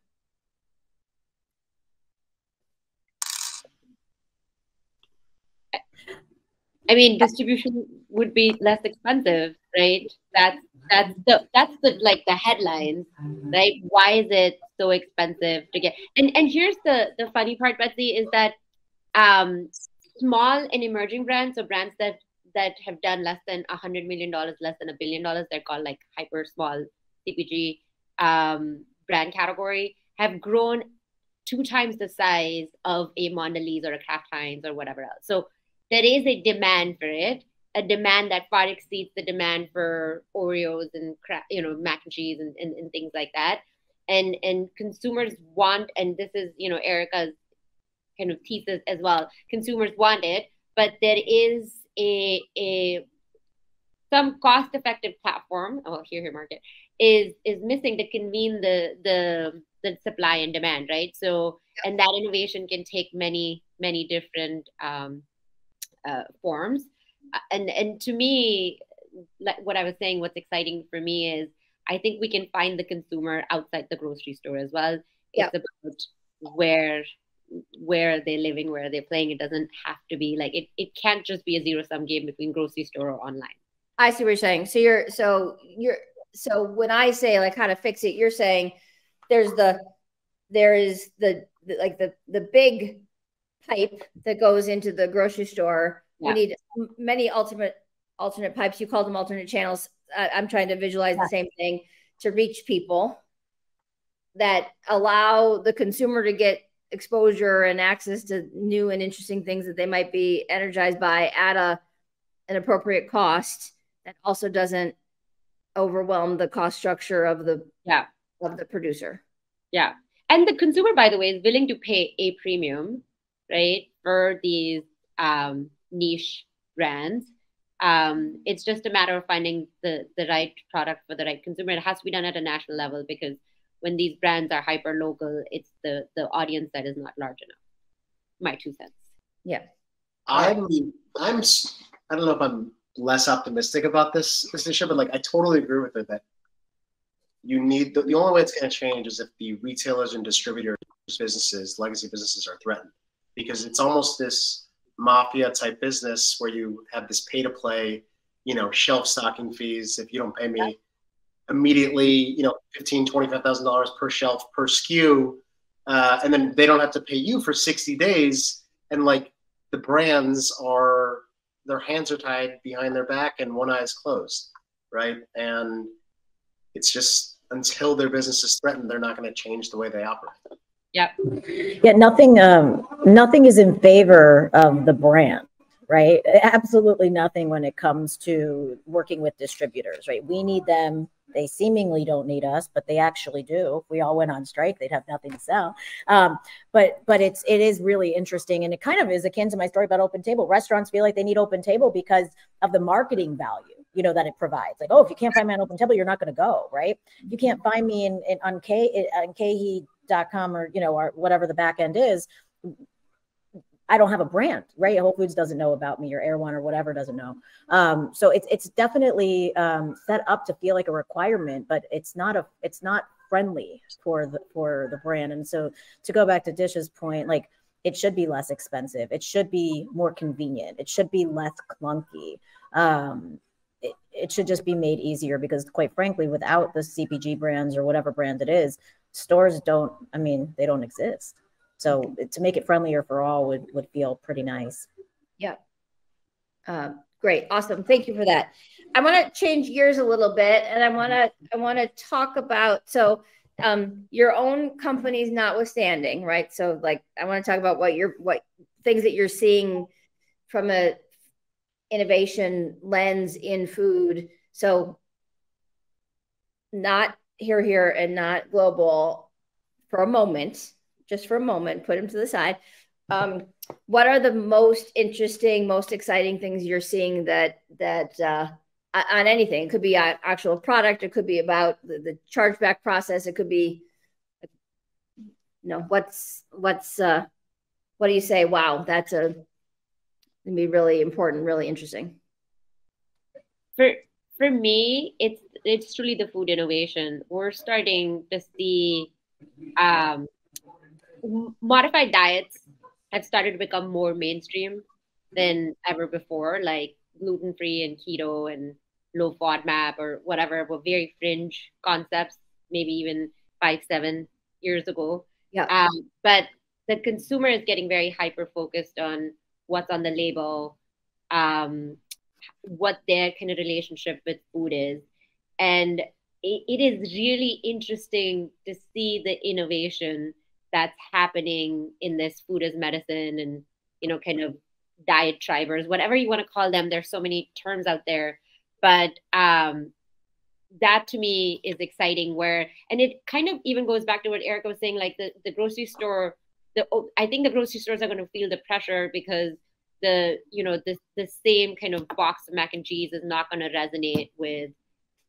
I mean, distribution would be less expensive, right? That's that's the that's the like the headlines, right? Why is it so expensive to get? And and here's the the funny part, Betsy, is that um small and emerging brands or brands that that have done less than a hundred million dollars, less than a billion dollars, they're called like hyper small CPG um, brand category, have grown two times the size of a Mondelez or a Kraft Heinz or whatever else. So there is a demand for it, a demand that far exceeds the demand for Oreos and you know mac and cheese and, and, and things like that. And and consumers want, and this is you know Erica's kind of thesis as well. Consumers want it, but there is a a some cost-effective platform. Oh, HereHere Market is is missing to convene the the the supply and demand, right? So, and that innovation can take many many different um, uh, forms. And and to me, like what I was saying, what's exciting for me is I think we can find the consumer outside the grocery store as well. Yeah. It's about where where they're living, where they're playing. It doesn't have to be like it, it can't just be a zero sum game between grocery store or online. I see what you're saying. So you're so you're so when I say like how to fix it, you're saying there's the there is the, the like the the big pipe that goes into the grocery store. Yeah. We need many ultimate alternate pipes. You call them alternate channels. I, I'm trying to visualize yeah. the same thing to reach people that allow the consumer to get exposure and access to new and interesting things that they might be energized by at a an appropriate cost that also doesn't overwhelm the cost structure of the yeah. of the producer. Yeah. And the consumer by the way is willing to pay a premium right for these um, niche brands. Um, it's just a matter of finding the the right product for the right consumer. It has to be done at a national level because when these brands are hyper local, it's the the audience that is not large enough. My two cents. Yeah. I'm I'm I don't know if I'm less optimistic about this this issue, but like I totally agree with it that you need the, the only way it's going to change is if the retailers and distributors businesses legacy businesses are threatened because it's almost this mafia type business where you have this pay to play you know, shelf stocking fees if you don't pay me immediately, you know, fifteen, twenty-five thousand dollars per shelf per SKU, uh, and then they don't have to pay you for sixty days. And like the brands are, their hands are tied behind their back and one eye is closed, right? And it's just until their business is threatened, they're not going to change the way they operate. Yep. Yeah, nothing. Um, nothing is in favor of the brand, right? Absolutely nothing when it comes to working with distributors, right? We need them. They seemingly don't need us, but they actually do. If we all went on strike, they'd have nothing to sell. Um, but but it's it is really interesting, and it kind of is akin to my story about OpenTable. Restaurants feel like they need OpenTable because of the marketing value you know that it provides like oh if you can't find me on OpenTable you're not going to go right you can't find me in, in on k on KeHE.com or you know or whatever the back end is I don't have a brand, right? Whole Foods doesn't know about me, or Erewhon, or whatever doesn't know. Um, so it's it's definitely um, set up to feel like a requirement, but it's not a it's not friendly for the for the brand. And so to go back to Dish's point, like it should be less expensive, it should be more convenient, it should be less clunky. Um, it, it should just be made easier because, quite frankly, without the CPG brands or whatever brand it is, stores don't. I mean, they don't exist. So to make it friendlier for all would would feel pretty nice. Yeah. Uh, great, awesome. Thank you for that. I want to change gears a little bit, and I want to I want to talk about so um, your own companies notwithstanding, right? So like I want to talk about what you're what things that you're seeing from a innovation lens in food. So not here here and not global for a moment just for a moment, put them to the side. Um, what are the most interesting, most exciting things you're seeing that that uh, on anything? It could be an actual product. It could be about the, the chargeback process. It could be, you know, what's what's uh, what do you say? Wow, that's a gonna be really important, really interesting. For for me, it's it's truly the food innovation. We're starting to see um, modified diets have started to become more mainstream than ever before, like gluten free and keto and low FODMAP or whatever were very fringe concepts, maybe even five, seven years ago. Yeah. Um, but the consumer is getting very hyper focused on what's on the label, um, what their kind of relationship with food is. And it, it is really interesting to see the innovation that's happening in this food as medicine and you know kind of diet tribers whatever you want to call them. There's so many terms out there. But um that to me is exciting where and it kind of even goes back to what erica was saying like the, the grocery store the oh, i think the grocery stores are going to feel the pressure because the you know the, the same kind of box of mac and cheese is not going to resonate with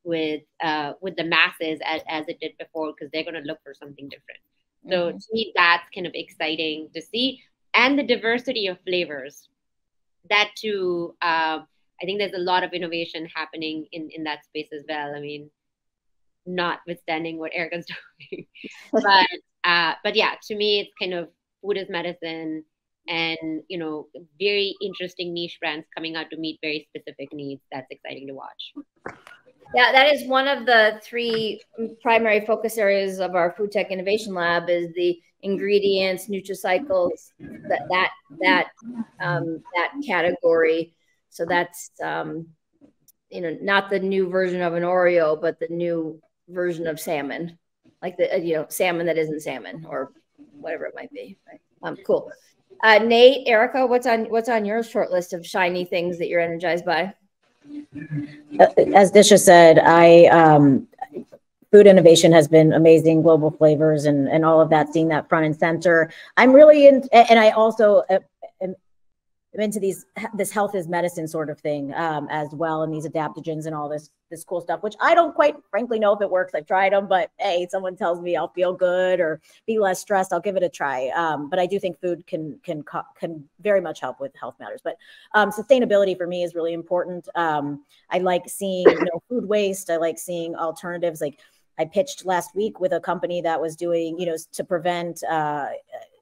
with uh with the masses as, as it did before because they're going to look for something different so mm-hmm. to me, that's kind of exciting to see. And the diversity of flavors. That too, uh, I think there's a lot of innovation happening in, in that space as well. I mean, notwithstanding what Erica's doing. but uh, but yeah, to me, it's kind of food as medicine and you know very interesting niche brands coming out to meet very specific needs that's exciting to watch yeah, that is one of the three primary focus areas of our food tech innovation lab is the ingredients, nutraceuticals, that that that um, that category. So that's um, you know not the new version of an Oreo, but the new version of salmon, like the you know salmon that isn't salmon or whatever it might be. Um, cool. Uh, Nate, Erica, what's on what's on your short list of shiny things that you're energized by? As Disha said, I um, food innovation has been amazing, global flavors and and all of that, seeing that front and center. I'm really in, and I also uh, into these this health is medicine sort of thing um, as well, and these adaptogens and all this this cool stuff, which I don't quite frankly know if it works. I've tried them, but hey, someone tells me I'll feel good or be less stressed, I'll give it a try. Um, but I do think food can can can very much help with health matters. But um, sustainability for me is really important. Um, I like seeing you know food waste. I like seeing alternatives. Like I pitched last week with a company that was doing you know to prevent uh,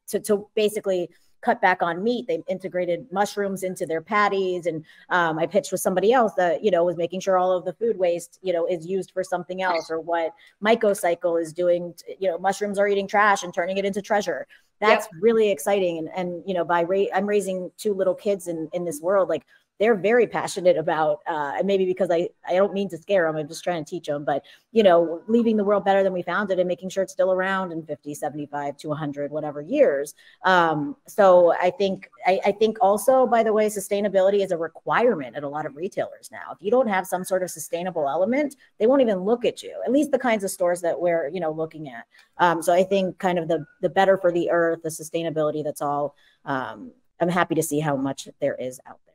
to to basically cut back on meat. They've integrated mushrooms into their patties. And um, I pitched with somebody else that, you know, was making sure all of the food waste, you know, is used for something else or what Mycocycle is doing, you know, mushrooms are eating trash and turning it into treasure. That's yep. really exciting. And, and, you know, by ra- I'm raising two little kids in, in this world, like they're very passionate about uh, and maybe because I, I don't mean to scare them i'm just trying to teach them but you know leaving the world better than we found it and making sure it's still around in 50 75 to 100 whatever years. Um, so i think I, I think also by the way sustainability is a requirement at a lot of retailers now. If you don't have some sort of sustainable element they won't even look at you at least the kinds of stores that we're you know looking at. Um, so i think kind of the the better for the earth the sustainability that's all um, i'm happy to see how much there is out there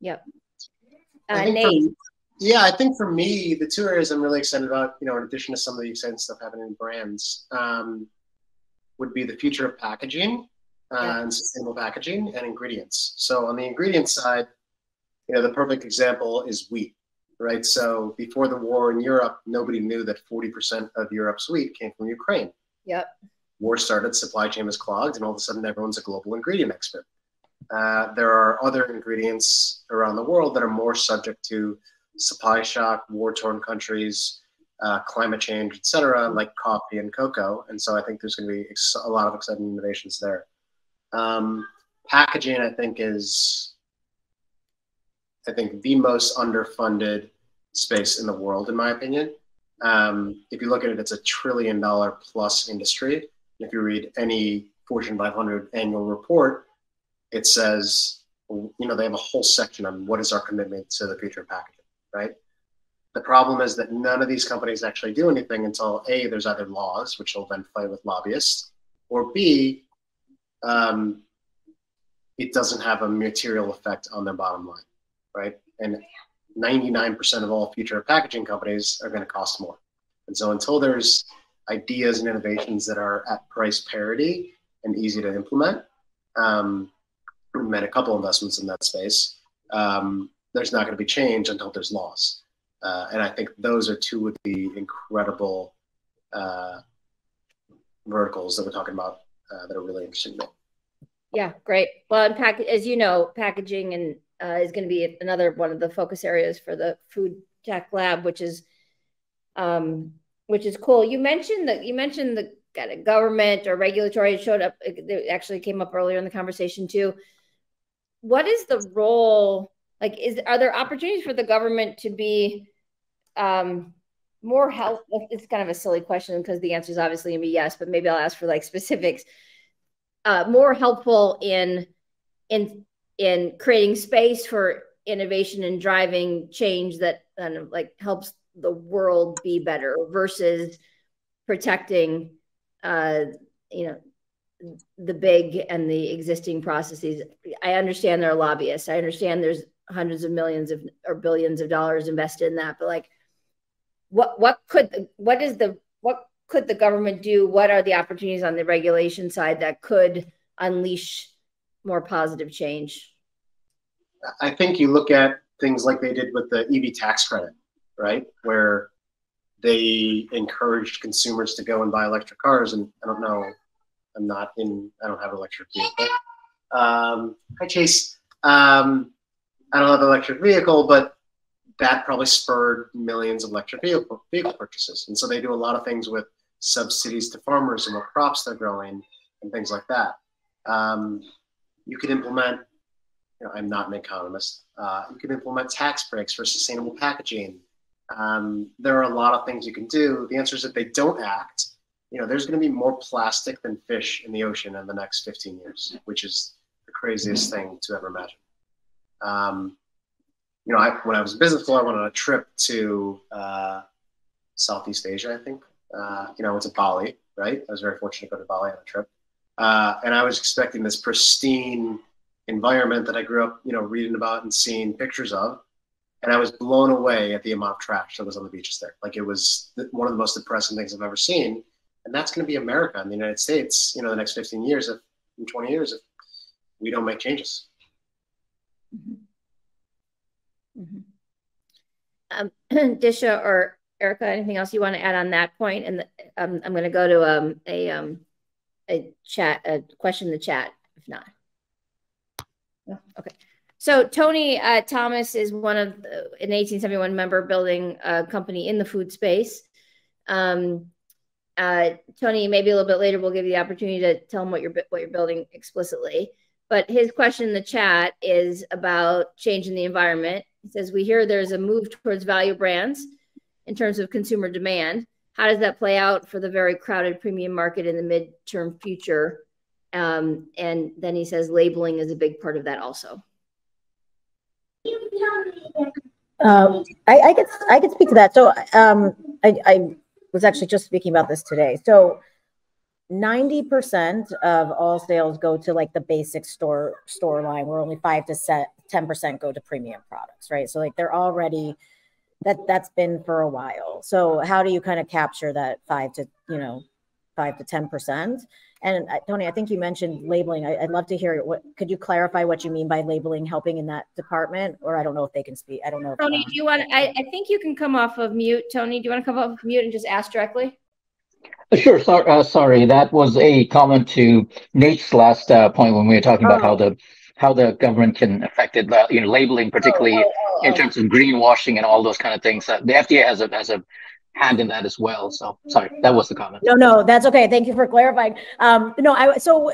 Yep. Uh, Nate. For, yeah, I think for me, the two areas I'm really excited about, you know, in addition to some of the exciting stuff happening in brands, um, would be the future of packaging uh, yeah. and sustainable packaging and ingredients. So on the ingredient side, you know, the perfect example is wheat, right? So before the war in Europe, nobody knew that 40% of Europe's wheat came from Ukraine. Yep. War started, supply chain was clogged, and all of a sudden everyone's a global ingredient expert. Uh, there are other ingredients around the world that are more subject to supply shock, war-torn countries, uh, climate change, etc., like coffee and cocoa. And so I think there's going to be ex- a lot of exciting innovations there. Um, packaging, I think, is I think the most underfunded space in the world, in my opinion. Um, if you look at it, it's a trillion dollar plus industry. If you read any Fortune 500 annual report, it says, you know, they have a whole section on what is our commitment to the future of packaging, right? The problem is that none of these companies actually do anything until A, there's either laws, which will then play with lobbyists, or B, um, it doesn't have a material effect on their bottom line, right? And 99% of all future packaging companies are going to cost more. And so until there's ideas and innovations that are at price parity and easy to implement, um, made a couple investments in that space. Um, there's not going to be change until there's loss. Uh, and I think those are two of the incredible uh, verticals that we're talking about uh, that are really interesting. Yeah, great. Well, pack- as you know, packaging and uh, is going to be another one of the focus areas for the food tech lab, which is um, which is cool. You mentioned that you mentioned the government or regulatory showed up. It actually came up earlier in the conversation too what is the role like is are there opportunities for the government to be um more helpful it's kind of a silly question because the answer is obviously gonna be yes but maybe i'll ask for like specifics. Uh more helpful in in in creating space for innovation and driving change that kind of like helps the world be better versus protecting uh you know the big and the existing processes. I understand there are lobbyists. I understand there's hundreds of millions of or billions of dollars invested in that. But like, what what could what is the what could the government do? What are the opportunities on the regulation side that could unleash more positive change? I think you look at things like they did with the EV tax credit, right? Where they encouraged consumers to go and buy electric cars. And I don't know I'm not in. I don't have an electric vehicle. Um, hi Chase. Um, I don't have an electric vehicle, but that probably spurred millions of electric vehicle, vehicle purchases. And so they do a lot of things with subsidies to farmers and what crops they're growing and things like that. Um, you could implement, you know, I'm not an economist, uh, you can implement tax breaks for sustainable packaging. Um, there are a lot of things you can do. The answer is that they don't act you know, there's going to be more plastic than fish in the ocean in the next 15 years, which is the craziest thing to ever imagine. Um, you know, I, when I was in business school, I went on a trip to uh, Southeast Asia, I think. Uh, you know, I went to Bali, right? I was very fortunate to go to Bali on a trip. Uh, and I was expecting this pristine environment that I grew up, you know, reading about and seeing pictures of. And I was blown away at the amount of trash that was on the beaches there. Like it was one of the most depressing things I've ever seen and that's going to be America and the United States, you know, the next 15 years, if in 20 years, if we don't make changes. Mm-hmm. Mm-hmm. Um, Disha or Erica, anything else you want to add on that point? And the, um, I'm going to go to um, a um, a chat, a question in the chat, if not. Okay. So Tony uh, Thomas is one of the, an 1871 member building a company in the food space. Um, uh, Tony, maybe a little bit later, we'll give you the opportunity to tell him what you're what you're building explicitly. But his question in the chat is about changing the environment. He says, "We hear there's a move towards value brands in terms of consumer demand. How does that play out for the very crowded premium market in the midterm future?" Um, and then he says, "Labeling is a big part of that also." Um, I, I could I could speak to that. So um, I, I was actually just speaking about this today. So 90% of all sales go to like the basic store store line where only 5 to 10% go to premium products, right? So like they're already that that's been for a while. So how do you kind of capture that 5 to, you know, 5 to 10%? And uh, Tony, I think you mentioned labeling. I, would love to hear what could you clarify what you mean by labeling helping in that department? Or I don't know if they can speak. I don't know. Tony, do you want? I, I think you can come off of mute. Tony, do you want to come off of mute and just ask directly? Sure. Sorry, uh, sorry. That was a comment to Nate's last uh, point when we were talking oh. about how oh. the how the government can affect it. You know, labeling, particularly oh, oh, oh in terms of greenwashing and all those kind of things. Uh, the FDA has a has a hand in that as well. So sorry, that was the comment. No, no, that's okay. Thank you for clarifying. Um, no, I so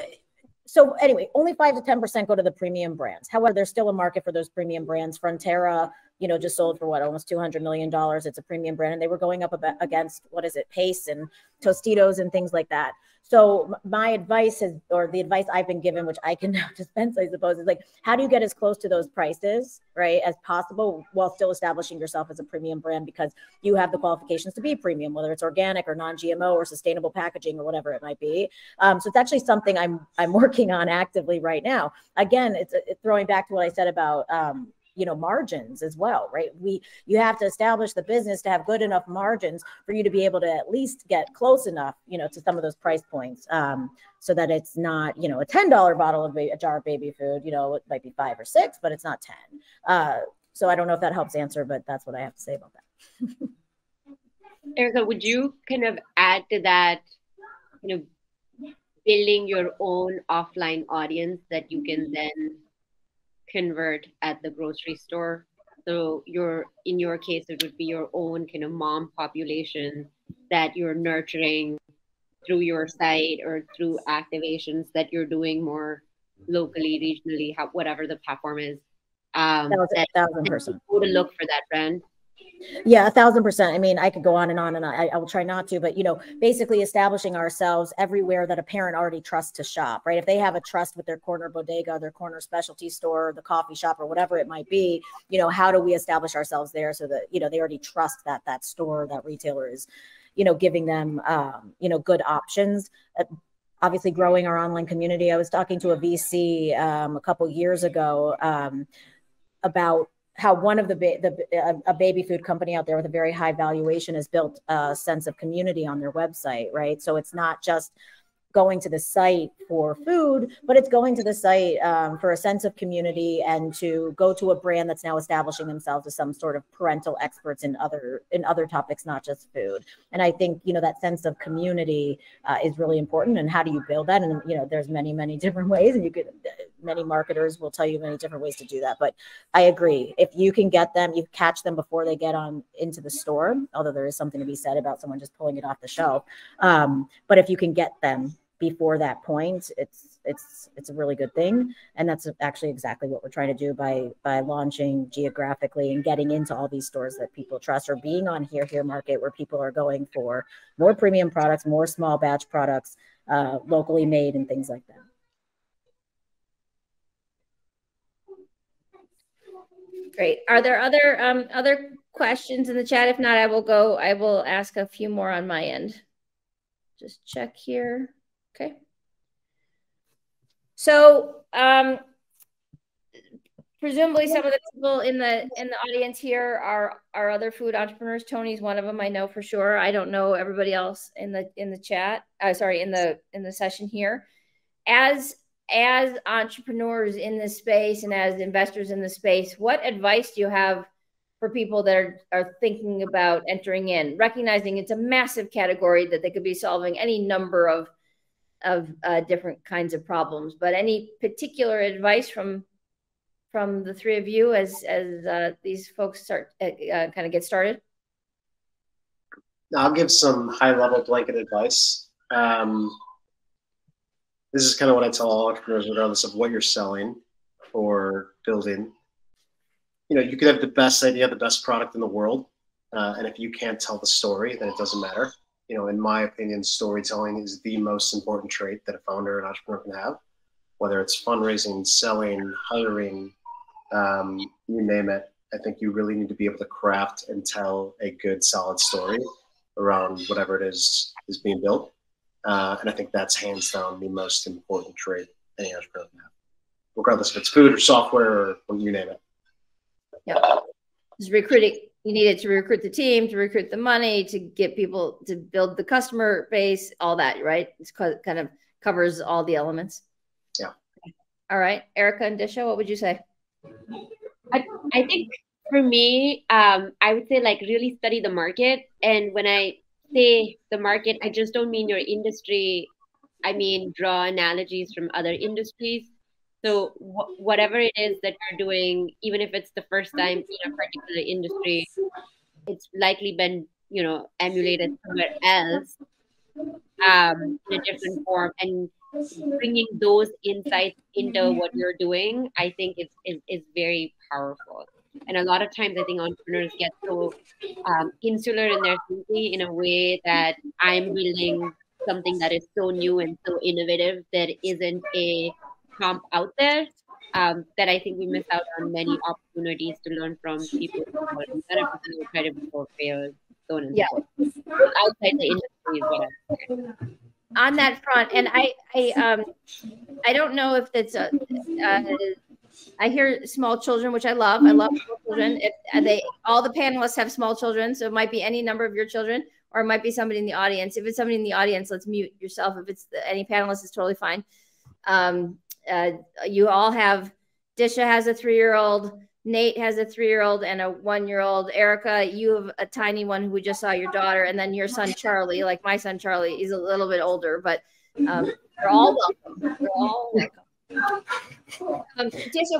so anyway, only five to ten percent go to the premium brands. However, there's still a market for those premium brands. Frontera, you know, just sold for what almost two hundred million dollars. It's a premium brand, and they were going up against what is it, Pace and Tostitos and things like that. So my advice is, or the advice I've been given, which I can now dispense, I suppose, is like, how do you get as close to those prices, right, as possible, while still establishing yourself as a premium brand because you have the qualifications to be premium, whether it's organic or non-GMO or sustainable packaging or whatever it might be. Um, so it's actually something I'm I'm working on actively right now. Again, it's, throwing back to what I said about um, you know margins as well right? We you have to establish the business to have good enough margins for you to be able to at least get close enough you know to some of those price points um, so that it's not you know a $10 bottle of a jar of baby food you know it might be five or six but it's not 10 uh, so i don't know if that helps answer but that's what i have to say about that. Erica would you kind of add to that you know building your own offline audience that you can then convert at the grocery store. So your in your case, it would be your own kind of mom population that you're nurturing through your site or through activations that you're doing more locally, regionally, how, whatever the platform is. Um, thousand, that, thousand percent. Go to look for that brand. Yeah, a thousand percent. I mean, I could go on and on, and I, I will try not to, but you know, basically establishing ourselves everywhere that a parent already trusts to shop, right? If they have a trust with their corner bodega, their corner specialty store, the coffee shop, or whatever it might be, you know, how do we establish ourselves there so that you know they already trust that that store, that retailer is, you know, giving them, um, you know, good options. Uh, obviously, growing our online community. I was talking to a VC um, a couple years ago um, about how one of the, ba- the uh, a baby food company out there with a very high valuation has built a sense of community on their website, right? So it's not just going to the site for food, but it's going to the site um, for a sense of community and to go to a brand that's now establishing themselves as some sort of parental experts in other in other topics, not just food. And I think you know that sense of community uh, is really important. And how do you build that? And you know, there's many many different ways, and you could many marketers will tell you many different ways to do that. But I agree, if you can get them, you catch them before they get on into the store. Although there is something to be said about someone just pulling it off the shelf. Um, but if you can get them before that point it's it's it's a really good thing. And that's actually exactly what we're trying to do by by launching geographically and getting into all these stores that people trust or being on HereHere Market where people are going for more premium products more small batch products uh, locally made and things like that. Great. Are there other um other questions in the chat? If not i will go i will ask a few more on my end. Just check here Okay. So um, presumably some of the people in the in the audience here are are other food entrepreneurs. Tony's one of them, I know for sure. I don't know everybody else in the in the chat. Uh, sorry, in the in the session here. As as entrepreneurs in this space and as investors in the space, what advice do you have for people that are, are thinking about entering in, recognizing it's a massive category that they could be solving any number of of uh, different kinds of problems. But any particular advice from from the three of you as as uh, these folks start uh, uh kind of get started? I'll give some high level blanket advice. Um, this is kind of what I tell all entrepreneurs, regardless of what you're selling or building. You know, you could have the best idea, the best product in the world, uh, and if you can't tell the story, then it doesn't matter. You know, in my opinion, storytelling is the most important trait that a founder and entrepreneur can have. Whether it's fundraising, selling, hiring, um, you name it. I think you really need to be able to craft and tell a good, solid story around whatever it is is being built. Uh, and I think that's hands down the most important trait any entrepreneur can have, regardless if it's food or software or you name it. Yeah, just recruiting. You needed to recruit the team, to recruit the money, to get people to build the customer base, all that, right? It's kind of covers all the elements. Yeah. All right, Erica and Disha, what would you say? I, I think for me, um, I would say like really study the market. And when I say the market, I just don't mean your industry. I mean draw analogies from other industries. So wh- whatever it is that you're doing, even if it's the first time in a particular industry, it's likely been you know emulated somewhere else um, in a different form. And bringing those insights into what you're doing, I think is, is, is very powerful. And a lot of times, I think entrepreneurs get so um, insular in their thinking in a way that I'm building something that is so new and so innovative that isn't a comp out there. Um, that I think we miss out on many opportunities to learn from people who are incredibly incredible or failed, so on and yeah. so forth. Outside the industry is what I'm on that front, and I, I, um, I don't know if it's a, uh, I hear small children, which I love. I love small children. If uh, they, all the panelists have small children, so it might be any number of your children, or it might be somebody in the audience. If it's somebody in the audience, let's mute yourself. If it's any panelist, it's totally fine. Um, uh, you all have. Disha has a three-year-old. Nate has a three-year-old and a one-year-old. Erica, you have a tiny one who we just saw your daughter, and then your son Charlie. Like my son Charlie, he's a little bit older, but um, they're all welcome. They're all welcome. Um,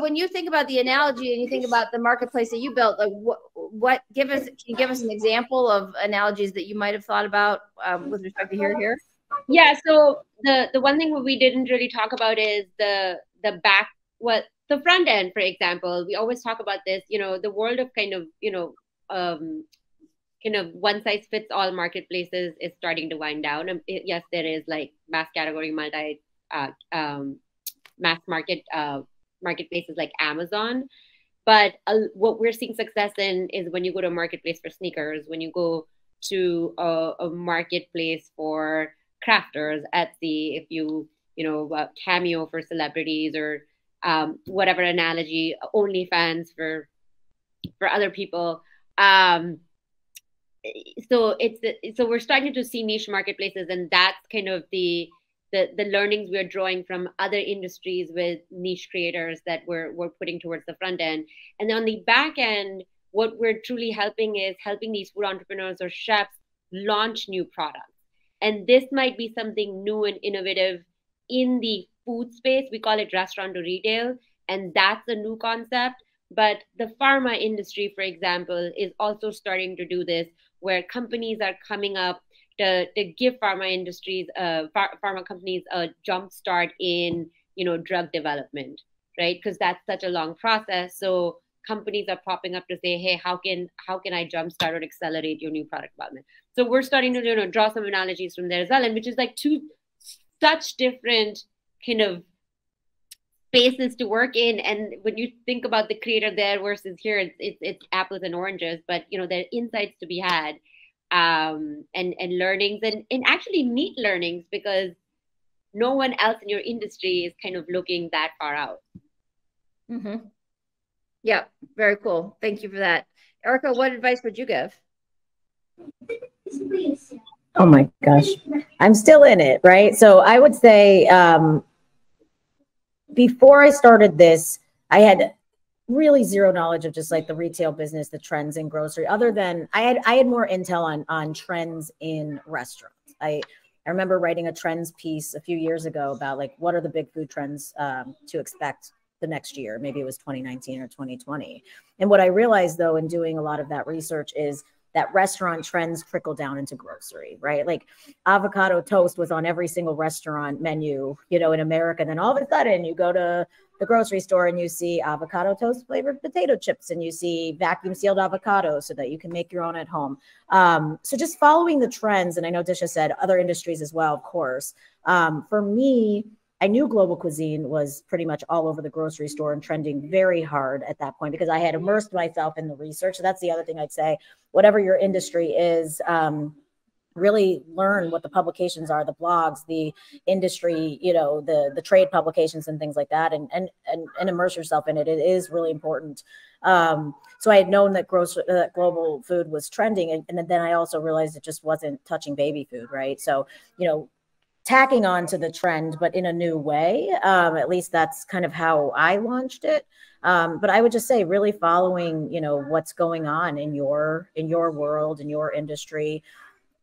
when you think about the analogy and you think about the marketplace that you built, like what, what give us can you give us an example of analogies that you might have thought about um, with respect to HereHere? Yeah. So the the one thing we didn't really talk about is the the back what the front end, for example, we always talk about this, you know, the world of kind of, you know, um, kind of one size fits all marketplaces is starting to wind down. Um, it, yes, there is like mass category, multi, uh, um, mass market uh, marketplaces like Amazon. But uh, what we're seeing success in is when you go to a marketplace for sneakers, when you go to a, a marketplace for crafters, Etsy, if you, you know, uh, Cameo for celebrities or um, whatever analogy, OnlyFans for for other people. Um, so it's so we're starting to see niche marketplaces, and that's kind of the the, the learnings we're drawing from other industries with niche creators that we're, we're putting towards the front end. And on the back end, what we're truly helping is helping these food entrepreneurs or chefs launch new products. And this might be something new and innovative in the food space. We call it restaurant to retail, and that's a new concept. But the pharma industry, for example, is also starting to do this, where companies are coming up to, to give pharma industries, uh, pharma companies a jump start in, you know, drug development, right? Because that's such a long process. So companies are popping up to say, hey, how can how can I jumpstart or accelerate your new product development? So we're starting to you know draw some analogies from there as well, and which is like two such different kind of spaces to work in and when you think about the creator there versus here it's, it's, it's apples and oranges but you know there are insights to be had um, and and learnings and and actually neat learnings because no one else in your industry is kind of looking that far out mm-hmm. Yeah very cool. Thank you for that. Erica what advice would you give? Oh my gosh. I'm still in it right? So i would say um, before I started this, I had really zero knowledge of just like the retail business, the trends in grocery, other than I had I had more intel on on trends in restaurants. I I remember writing a trends piece a few years ago about like what are the big food trends um, to expect the next year. Maybe it was 2019 or 2020. And what I realized though in doing a lot of that research is that restaurant trends trickle down into grocery, right? Like avocado toast was on every single restaurant menu, you know, in America. And then all of a sudden you go to the grocery store and you see avocado toast flavored potato chips and you see vacuum sealed avocado so that you can make your own at home. Um, so just following the trends, and I know Disha said other industries as well, of course. Um, for me, I knew global cuisine was pretty much all over the grocery store and trending very hard at that point because I had immersed myself in the research. So that's the other thing I'd say. Whatever your industry is, um, really learn what the publications are, the blogs, the industry, you know, the the trade publications and things like that, and and and, and immerse yourself in it. It is really important. Um, so I had known that gross that global food was trending, and, and then I also realized it just wasn't touching baby food, right? So you know tacking on to the trend, but in a new way. Um, at least that's kind of how I launched it. Um, but I would just say, really following, you know, what's going on in your in your world, in your industry,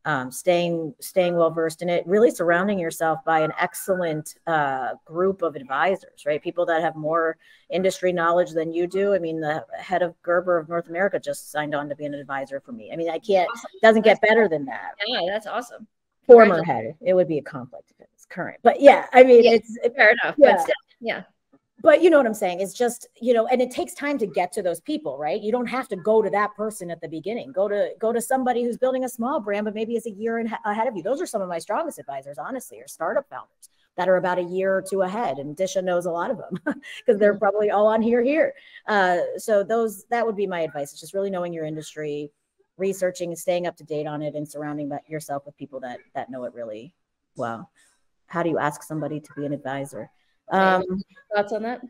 um, staying staying well versed in it. Really surrounding yourself by an excellent uh, group of advisors, right? People that have more industry knowledge than you do. I mean, the head of Gerber of North America just signed on to be an advisor for me. I mean, I can't doesn't get better than that. Yeah, that's awesome former head. It would be a conflict if it's current. But yeah, I mean, yeah, it's fair enough. Yeah. But still, yeah. But you know what I'm saying? It's just, you know, and it takes time to get to those people, right? You don't have to go to that person at the beginning. Go to go to somebody who's building a small brand, but maybe is a year ahead of you. Those are some of my strongest advisors, honestly, or startup founders that are about a year or two ahead. And Disha knows a lot of them because they're mm-hmm. probably all on HereHere. Uh, so those that would be my advice. It's just really knowing your industry, researching and staying up to date on it and surrounding yourself with people that that know it really well. How do you ask somebody to be an advisor? Um thoughts on that?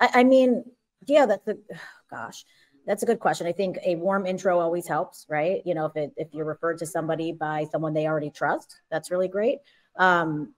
I, I mean yeah that's a gosh that's a good question. I think a warm intro always helps right? You know if it if you're referred to somebody by someone they already trust that's really great. Um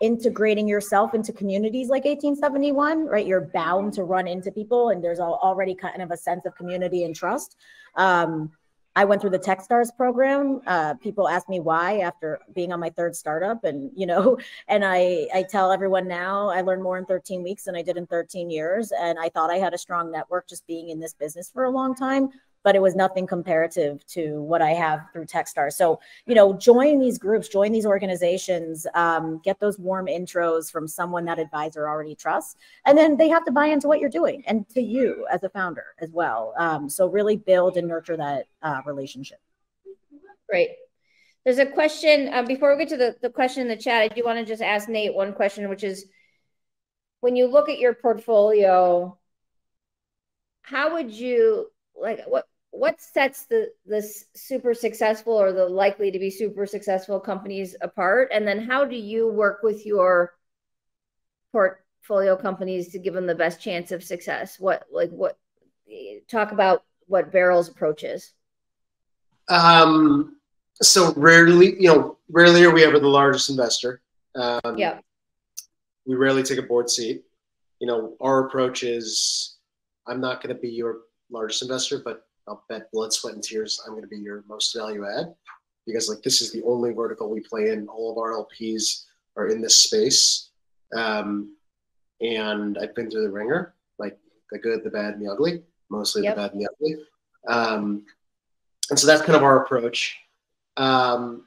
integrating yourself into communities like 1871 right? You're bound to run into people and there's already kind of a sense of community and trust. Um, I went through the TechStars program. Uh, people ask me why after being on my third startup, and you know, and I I tell everyone now I learned more in 13 weeks than I did in 13 years, and I thought I had a strong network just being in this business for a long time but it was nothing comparative to what I have through Techstars. So, you know, join these groups, join these organizations, um, get those warm intros from someone that advisor already trusts. And then they have to buy into what you're doing and to you as a founder as well. Um, so, really build and nurture that uh, relationship. Great. There's a question um, before we get to the, the question in the chat. I do want to just ask Nate one question, which is when you look at your portfolio, how would you like what what sets the the super successful or the likely to be super successful companies apart? And then how do you work with your portfolio companies to give them the best chance of success? What like what talk about what Barrel's approach is. Um so rarely you know rarely are we ever the largest investor. Um yeah. we rarely take a board seat. You know our approach is i'm not going to be your largest investor, but I'll bet blood, sweat, and tears I'm going to be your most value add because like this is the only vertical we play in. All of our LPs are in this space, um, and I've been through the ringer, like the good, the bad, and the ugly. Mostly yep. the bad and the ugly. Um, and so that's kind of our approach. Um,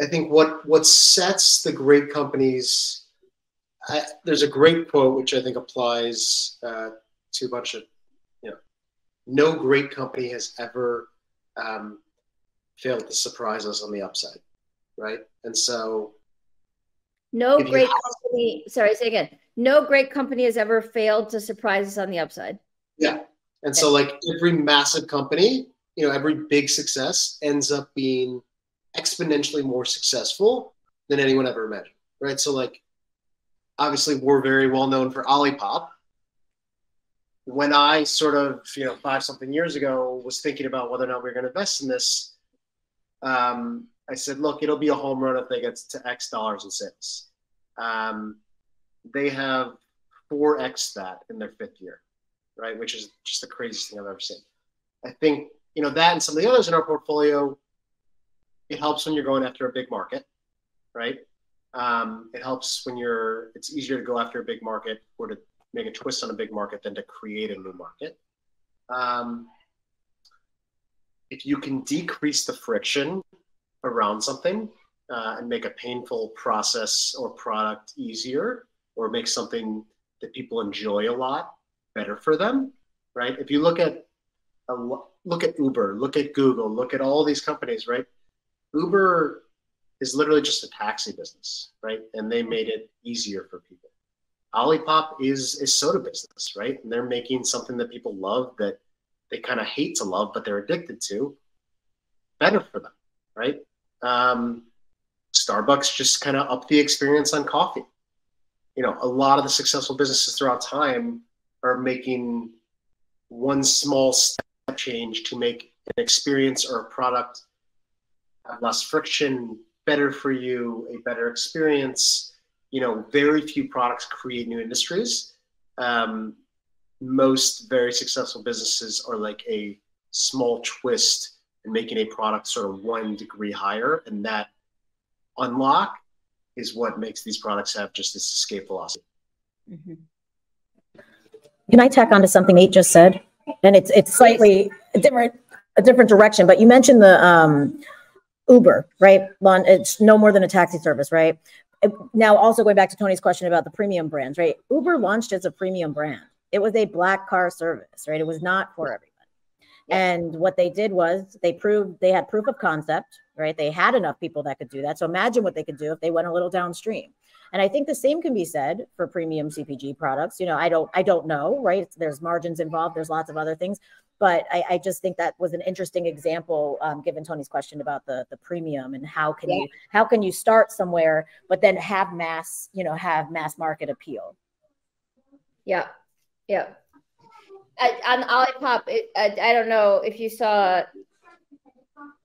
I think what what sets the great companies. I, there's a great quote which I think applies uh, to a bunch of no great company has ever um, failed to surprise us on the upside, right? And so, no great have, company. Sorry, say again. No great company has ever failed to surprise us on the upside. Yeah, and okay. so like every massive company, you know, every big success ends up being exponentially more successful than anyone ever imagined, right? So like, obviously, we're very well known for Olipop, when I sort of, you know, five something years ago was thinking about whether or not we are going to invest in this, um, I said, look, it'll be a home run if they get to X dollars and cents. Um, they have 4X that in their fifth year, right? Which is just the craziest thing I've ever seen. I think, you know, that and some of the others in our portfolio, it helps when you're going after a big market, right? Um, it helps when you're. It's easier to go after a big market or to make a twist on a big market than to create a new market. Um, if you can decrease the friction around something uh, and make a painful process or product easier, or make something that people enjoy a lot better for them, right? If you look at a, look at Uber, look at Google, look at all these companies, right? Uber is literally just a taxi business, right? And they made it easier for people. Olipop is a soda business, right? And they're making something that people love that they kind of hate to love, but they're addicted to, better for them, right? Um, Starbucks just kind of up the experience on coffee. You know, a lot of the successful businesses throughout time are making one small step change to make an experience or a product have less friction, better for you, a better experience. You know, very few products create new industries. Um, most very successful businesses are like a small twist and making a product sort of one degree higher. And that unlock is what makes these products have just this escape velocity. Mm-hmm. Can I tack on to something Nate just said? And it's it's slightly a different a different direction, but you mentioned the um, Uber, right? It's no more than a taxi service, right? Now, also going back to Tony's question about the premium brands, right? Uber launched as a premium brand it was a black car service, right? It was not for everyone. And what they did was they proved they had proof of concept, right? They had enough people that could do that. So imagine what they could do if they went a little downstream. And I think the same can be said for premium CPG products. You know, I don't, I don't know, right? There's margins involved. There's lots of other things, but I, I just think that was an interesting example, um, given Tony's question about the the premium and how can yeah. you how can you start somewhere, but then have mass, you know, have mass market appeal. Yeah, yeah. I, on Olipop, it, I, I don't know if you saw.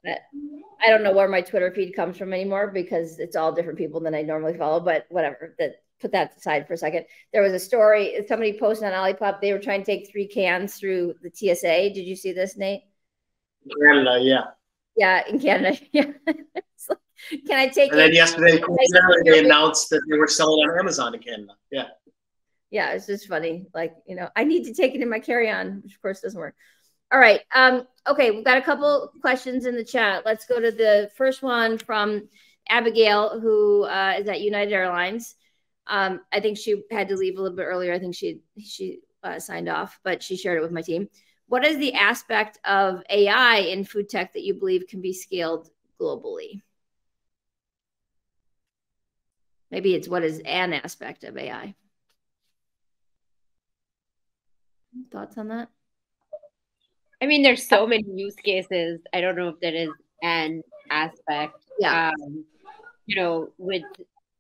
I don't know where my Twitter feed comes from anymore because it's all different people than I normally follow. But whatever. That put that aside for a second. There was a story somebody posted on Olipop. They were trying to take three cans through the TSA. Did you see this, Nate? Canada, yeah. Yeah, in Canada. Yeah. Can I take? And then yesterday, they announced that they were selling on Amazon in Canada. Yeah yeah, it's just funny. Like, you know, I need to take it in my carry-on, which of course doesn't work. All right. Um, okay, we've got a couple questions in the chat. Let's go to the first one from Abigail, who uh, is at United Airlines. Um, I think she had to leave a little bit earlier. I think she she uh, signed off, but she shared it with my team. What is the aspect of AI in food tech that you believe can be scaled globally? Maybe it's what is an aspect of AI. Thoughts on that? I mean, there's so many use cases. I don't know if there is an aspect. Yeah. Um, you know, with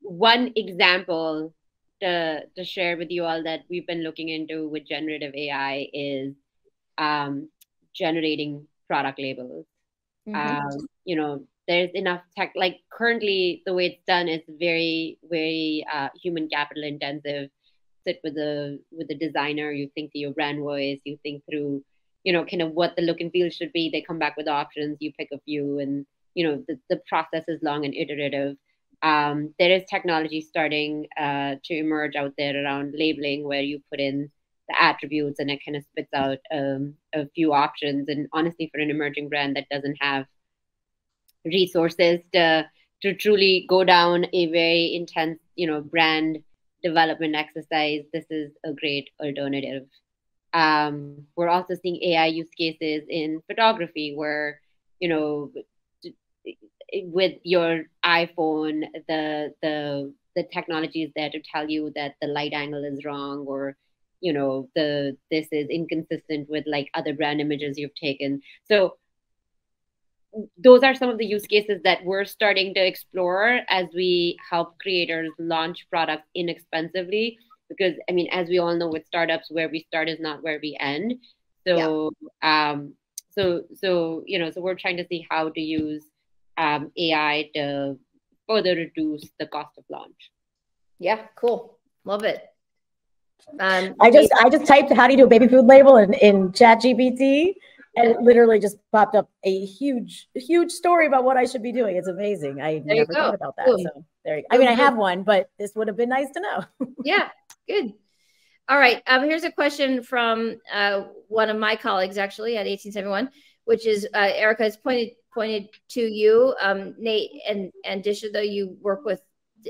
one example to to share with you all that we've been looking into with generative AI is um, generating product labels. Mm-hmm. Um, you know, there's enough tech. Like currently, the way it's done is very, very uh, human capital intensive sit with a with a designer you think through your brand voice you think through you know kind of what the look and feel should be they come back with options you pick a few and you know the, the process is long and iterative um, there is technology starting uh, to emerge out there around labeling where you put in the attributes and it kind of spits out um, a few options and honestly for an emerging brand that doesn't have resources to to truly go down a very intense you know brand development exercise, this is a great alternative. Um, we're also seeing AI use cases in photography where, you know, with your iPhone, the the the technology is there to tell you that the light angle is wrong or you know the this is inconsistent with like other brand images you've taken so those are some of the use cases that we're starting to explore as we help creators launch products inexpensively because i mean as we all know with startups where we start is not where we end so yeah. um so so you know so we're trying to see how to use um, ai to further reduce the cost of launch yeah cool love it um, I just I just typed how do you do a baby food label in, in ChatGPT and it literally just popped up a huge, huge story about what I should be doing. It's amazing. I there never thought about that. So there you go. I mean, I have one, but this would have been nice to know. yeah, good. All right. Um, here's a question from uh, one of my colleagues, actually, at 1871, which is uh, Erica has pointed pointed to you, um, Nate and and Disha. Though you work with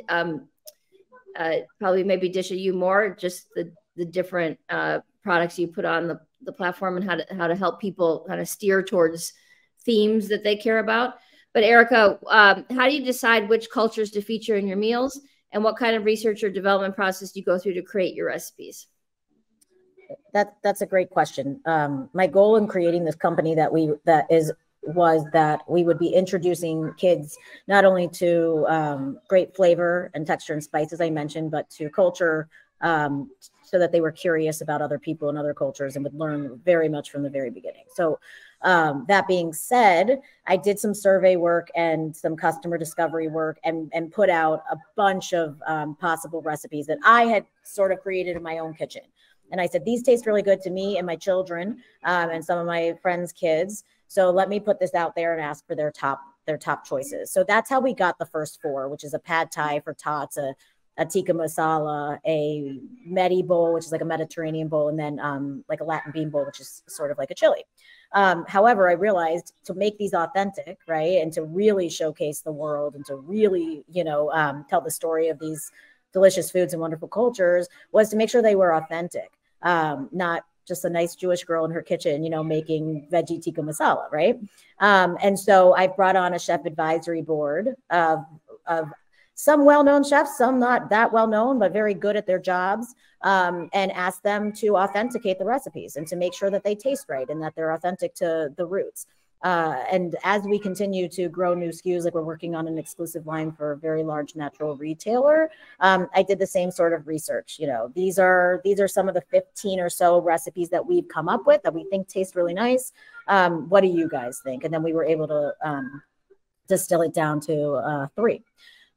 um, uh, probably maybe Disha you more, just the the different uh, products you put on the, the platform and how to how to help people kind of steer towards themes that they care about. But Erica, um, how do you decide which cultures to feature in your meals, and what kind of research or development process do you go through to create your recipes? That that's a great question. Um, my goal in creating this company that we that is was that we would be introducing kids not only to um, great flavor and texture and spice, as I mentioned, but to culture um, so that they were curious about other people and other cultures and would learn very much from the very beginning. So, um, that being said, I did some survey work and some customer discovery work and, and put out a bunch of um, possible recipes that I had sort of created in my own kitchen. And I said, These taste really good to me and my children um, and some of my friends' kids. So let me put this out there and ask for their top their top choices. So that's how we got the first four, which is a pad thai for tots, a, a tikka masala, a medi bowl, which is like a Mediterranean bowl, and then um, like a Latin bean bowl, which is sort of like a chili. Um, however, I realized to make these authentic, right, and to really showcase the world and to really, you know, um, tell the story of these delicious foods and wonderful cultures was to make sure they were authentic, um, not just a nice Jewish girl in her kitchen, you know, making veggie tikka masala, right? Um, and so I brought on a chef advisory board of, of some well-known chefs, some not that well-known, but very good at their jobs, um, and asked them to authenticate the recipes and to make sure that they taste right and that they're authentic to the roots. Uh, and as we continue to grow new SKUs, like we're working on an exclusive line for a very large natural retailer, um, I did the same sort of research. You know, these are these are some of the 15 or so recipes that we've come up with that we think taste really nice. Um, what do you guys think? And then we were able to um, distill it down to uh, three.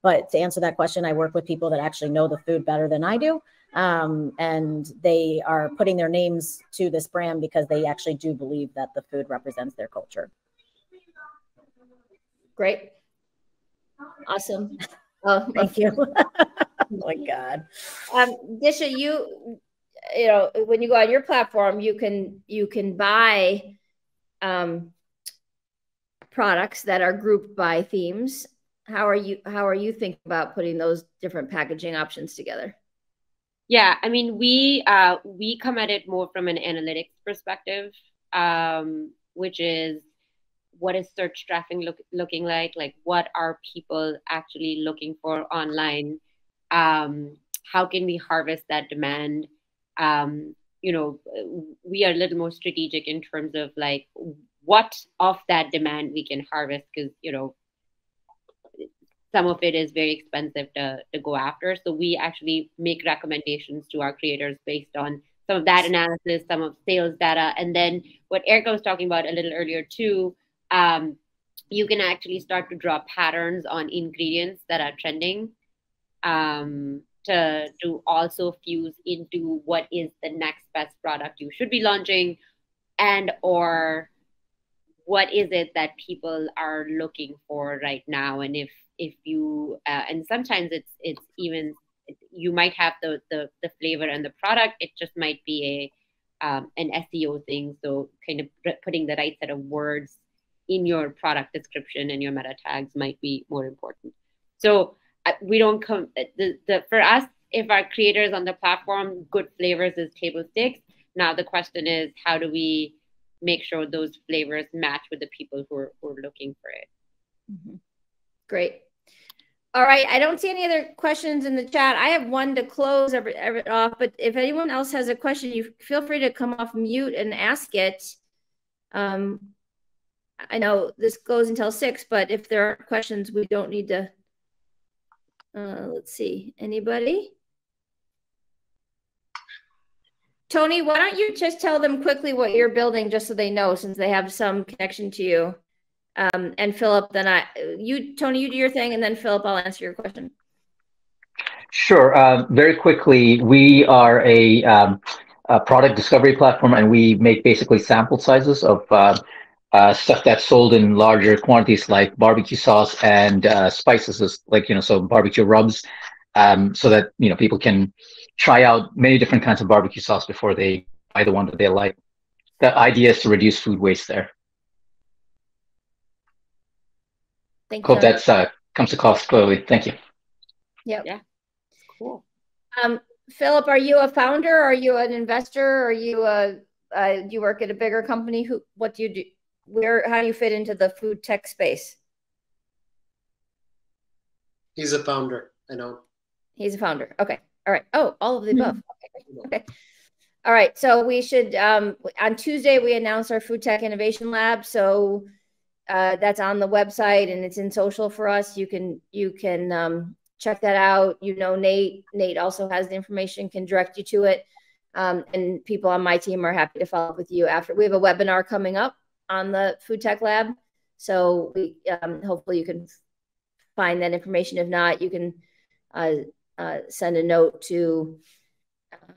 But to answer that question, I work with people that actually know the food better than I do um, and they are putting their names to this brand because they actually do believe that the food represents their culture. Great. Awesome. Oh, thank you. oh my God. Um, Disha, you, you know, when you go on your platform, you can you can buy um, products that are grouped by themes. How are you? How are you thinking about putting those different packaging options together? Yeah, I mean, we uh, we come at it more from an analytics perspective, um, which is what is search traffic look, looking like? Like, what are people actually looking for online? Um, how can we harvest that demand? Um, you know, we are a little more strategic in terms of like what of that demand we can harvest because you know some of it is very expensive to, to go after. So we actually make recommendations to our creators based on some of that analysis, some of sales data, and then what Erica was talking about a little earlier too. Um, you can actually start to draw patterns on ingredients that are trending um, to to also fuse into what is the next best product you should be launching, and or what is it that people are looking for right now, and if if you uh, and sometimes it's it's even you might have the, the the flavor and the product it just might be a um, an seo thing. So kind of putting the right set of words in your product description and your meta tags might be more important. So uh, we don't come uh, the, the for us if our creators on the platform good flavors is table stakes. Now the question is how do we make sure those flavors match with the people who are, who are looking for it? Mm-hmm. great all right. I don't see any other questions in the chat. I have one to close every, every off, but if anyone else has a question, you feel free to come off mute and ask it. Um, I know this goes until six, but if there are questions, we don't need to. Uh, let's see. Anybody? Tony, why don't you just tell them quickly what you're building just so they know since they have some connection to you? Um, and Philip, then I, you, Tony, you do your thing, and then Philip, I'll answer your question. Sure. Uh, very quickly, we are a, um, a, product discovery platform, and we make basically sample sizes of uh, uh, stuff that's sold in larger quantities like barbecue sauce and uh, spices, like you know, so barbecue rubs, um, so that you know people can try out many different kinds of barbecue sauce before they buy the one that they like. The idea is to reduce food waste there. Thank Hope you. that's uh, comes across clearly. Thank you. Yep. Yeah. Cool. Um, Philip, are you a founder? Are you an investor? Are you a uh, do you work at a bigger company? Who? What do you do? Where? How do you fit into the food tech space? He's a founder. I know. He's a founder. Okay. All right. Oh, all of the above. Okay. okay. All right. So we should um, on Tuesday we announce our food tech innovation lab. So uh, that's on the website and it's in social for us. You can you can um, check that out. You know, Nate. Nate also has the information, can direct you to it. Um, and people on my team are happy to follow up with you after. We have a webinar coming up on the Food Tech Lab, so we um, hopefully you can find that information. If not, you can uh, uh, send a note to.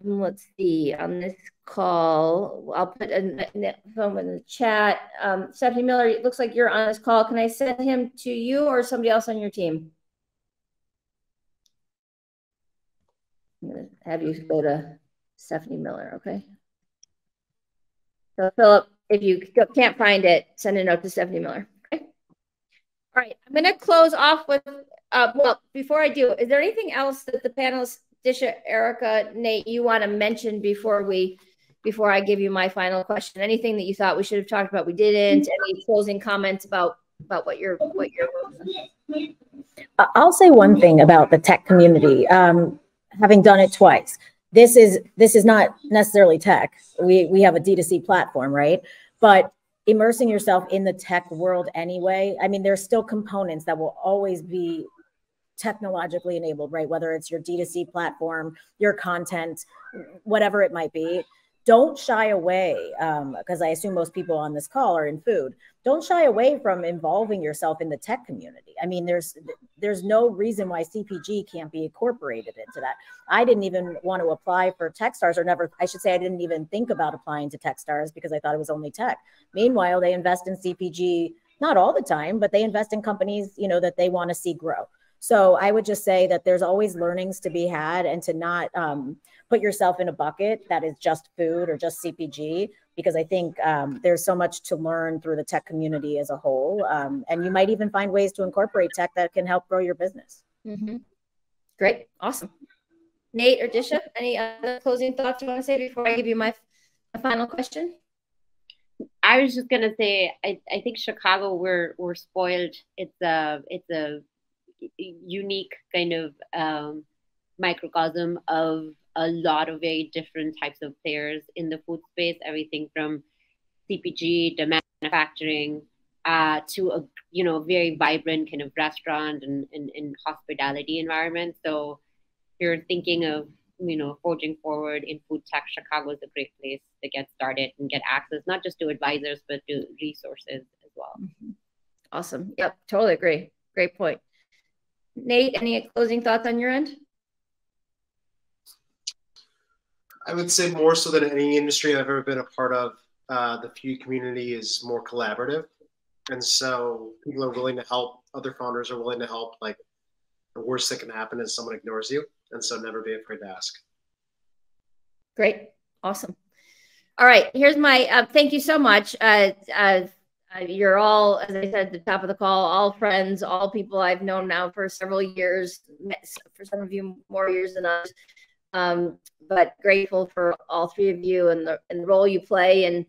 Um, let's see on this call. I'll put a, a phone in the chat. Um, Stephanie Miller, it looks like you're on this call. Can I send him to you or somebody else on your team? I'm gonna have you go to Stephanie Miller, okay? So Philip, if you can't find it, send a note to Stephanie Miller. Okay. All right, I'm going to close off with. Uh, well, before I do, is there anything else that the panelists, Disha, Erica, Nate, you want to mention before we, before I give you my final question? Anything that you thought we should have talked about, we didn't? Any closing comments about about what you're what you're? I'll say one thing about the tech community. Um, having done it twice, this is this is not necessarily tech. We we have a D2C platform, right? But immersing yourself in the tech world anyway. I mean, there's still components that will always be technologically enabled, right? Whether it's your D2C platform, your content, whatever it might be. Don't shy away because um, i assume most people on this call are in food. Don't shy away from involving yourself in the tech community. I mean there's there's no reason why cpg can't be incorporated into that. I didn't even want to apply for techstars or never i should say i didn't even think about applying to techstars because i thought it was only tech. Meanwhile they invest in cpg not all the time but they invest in companies you know that they want to see grow so i would just say that there's always learnings to be had and to not um, put yourself in a bucket that is just food or just CPG, because I think um, there's so much to learn through the tech community as a whole. Um, and you might even find ways to incorporate tech that can help grow your business. Mm-hmm. Great. Awesome. Nate or Disha, any other closing thoughts you want to say before I give you my, my final question? I was just gonna say, I, I think Chicago we're we're spoiled. It's a it's a unique kind of um, microcosm of a lot of very different types of players in the food space, everything from CPG to manufacturing uh, to a you know very vibrant kind of restaurant and, and, and hospitality environment. So if you're thinking of you know forging forward in food tech, Chicago is a great place to get started and get access not just to advisors but to resources as well. Mm-hmm. Awesome. Yep, totally agree. Great point. Nate, any closing thoughts on your end? I would say more so than any industry I've ever been a part of, uh, the food community is more collaborative, and so people are willing to help. Other founders are willing to help. Like the worst that can happen is someone ignores you, and so never be afraid to ask. Great, awesome. All right, here's my uh, thank you so much. Uh, uh, you're all, as I said at the top of the call, all friends, all people I've known now for several years. For some of you, more years than others. Um, but grateful for all three of you and the, and the role you play in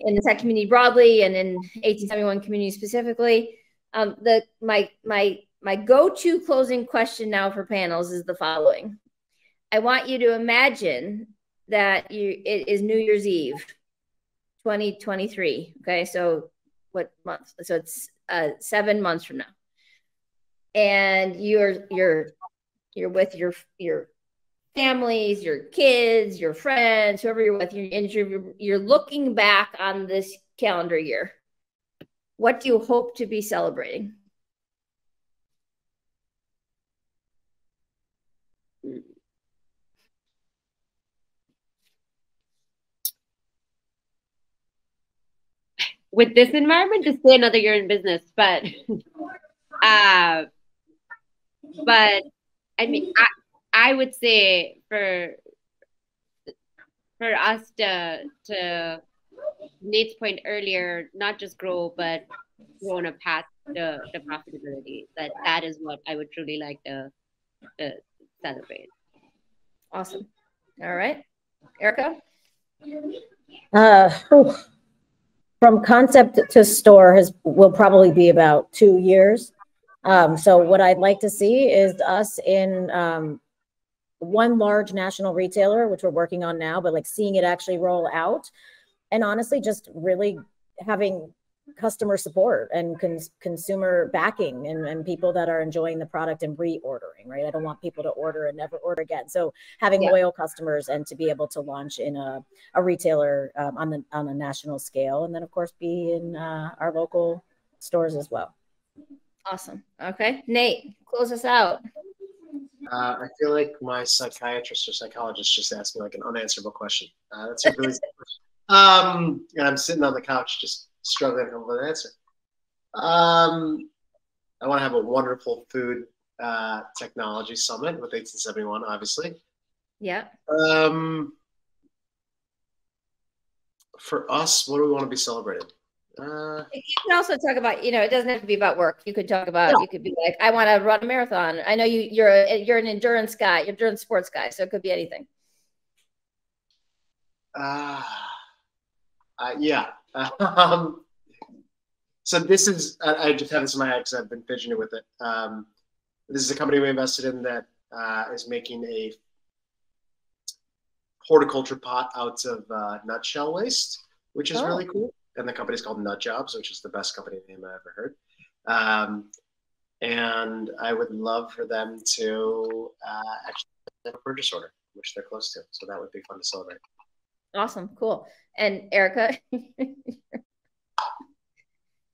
in the tech community broadly and in 1871 community specifically. Um, the my my my go-to closing question now for panels is the following. I want you to imagine that you it is New Year's Eve, 2023. Okay, so what month? So it's uh, seven months from now, and you're you're you're with your your families, your kids, your friends, whoever you're with, you're, you're, you're looking back on this calendar year. What do you hope to be celebrating? With this environment to stay another year in business, but uh, but I mean, I I would say for for us to to Nate's point earlier, not just grow, but grow on a path to, to profitability. That that is what I would truly like to, to celebrate. Awesome. All right. Erica? Uh, whew. From concept to store has will probably be about two years. Um, so what I'd like to see is us in um, one large national retailer, which we're working on now, but like seeing it actually roll out, and honestly, just really having customer support and cons- consumer backing and, and people that are enjoying the product and reordering right? I don't want people to order and never order again. So having yeah. loyal customers and to be able to launch in a, a retailer um, on the on a national scale and then of course be in uh, our local stores as well. Awesome. Okay. Nate close us out. Uh, I feel like my psychiatrist or psychologist just asked me like an unanswerable question. Uh, that's a really um, and I'm sitting on the couch just struggling to come up with an answer. Um, I want to have a wonderful food uh, technology summit with 1871, obviously. Yeah. Um, for us, what do we want to be celebrating? Uh, you can also talk about, you know, it doesn't have to be about work. You could talk about, you could be like, I want to run a marathon. I know you, you're a, you're an endurance guy, you're endurance sports guy, so it could be anything. Uh, uh yeah, Um, so this is, I, I, just have this in my head because I've been fidgeting with it. Um, this is a company we invested in that uh, is making a horticulture pot out of uh, nutshell waste, which is oh. really cool. And the company is called Nut Jobs, which is the best company name I've ever heard. Um, and I would love for them to uh, actually have a purchase order, which they're close to. So that would be fun to celebrate. Awesome. Cool. And Erica,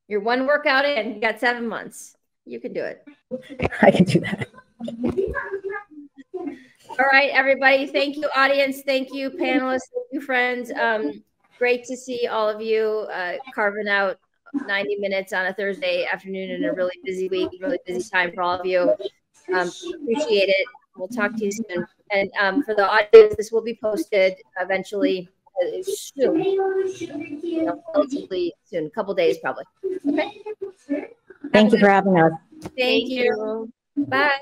you're one workout in, you got seven months. You can do it. I can do that. All right, everybody. Thank you, audience. Thank you, panelists. Thank you, friends. Um, great to see all of you uh, carving out 90 minutes on a Thursday afternoon in a really busy week, really busy time for all of you. Um, appreciate it. We'll talk to you soon. And um, for the audience, this will be posted eventually soon, you know, relatively soon, a couple days probably. Okay. Thank you for having us. Thank you. Bye.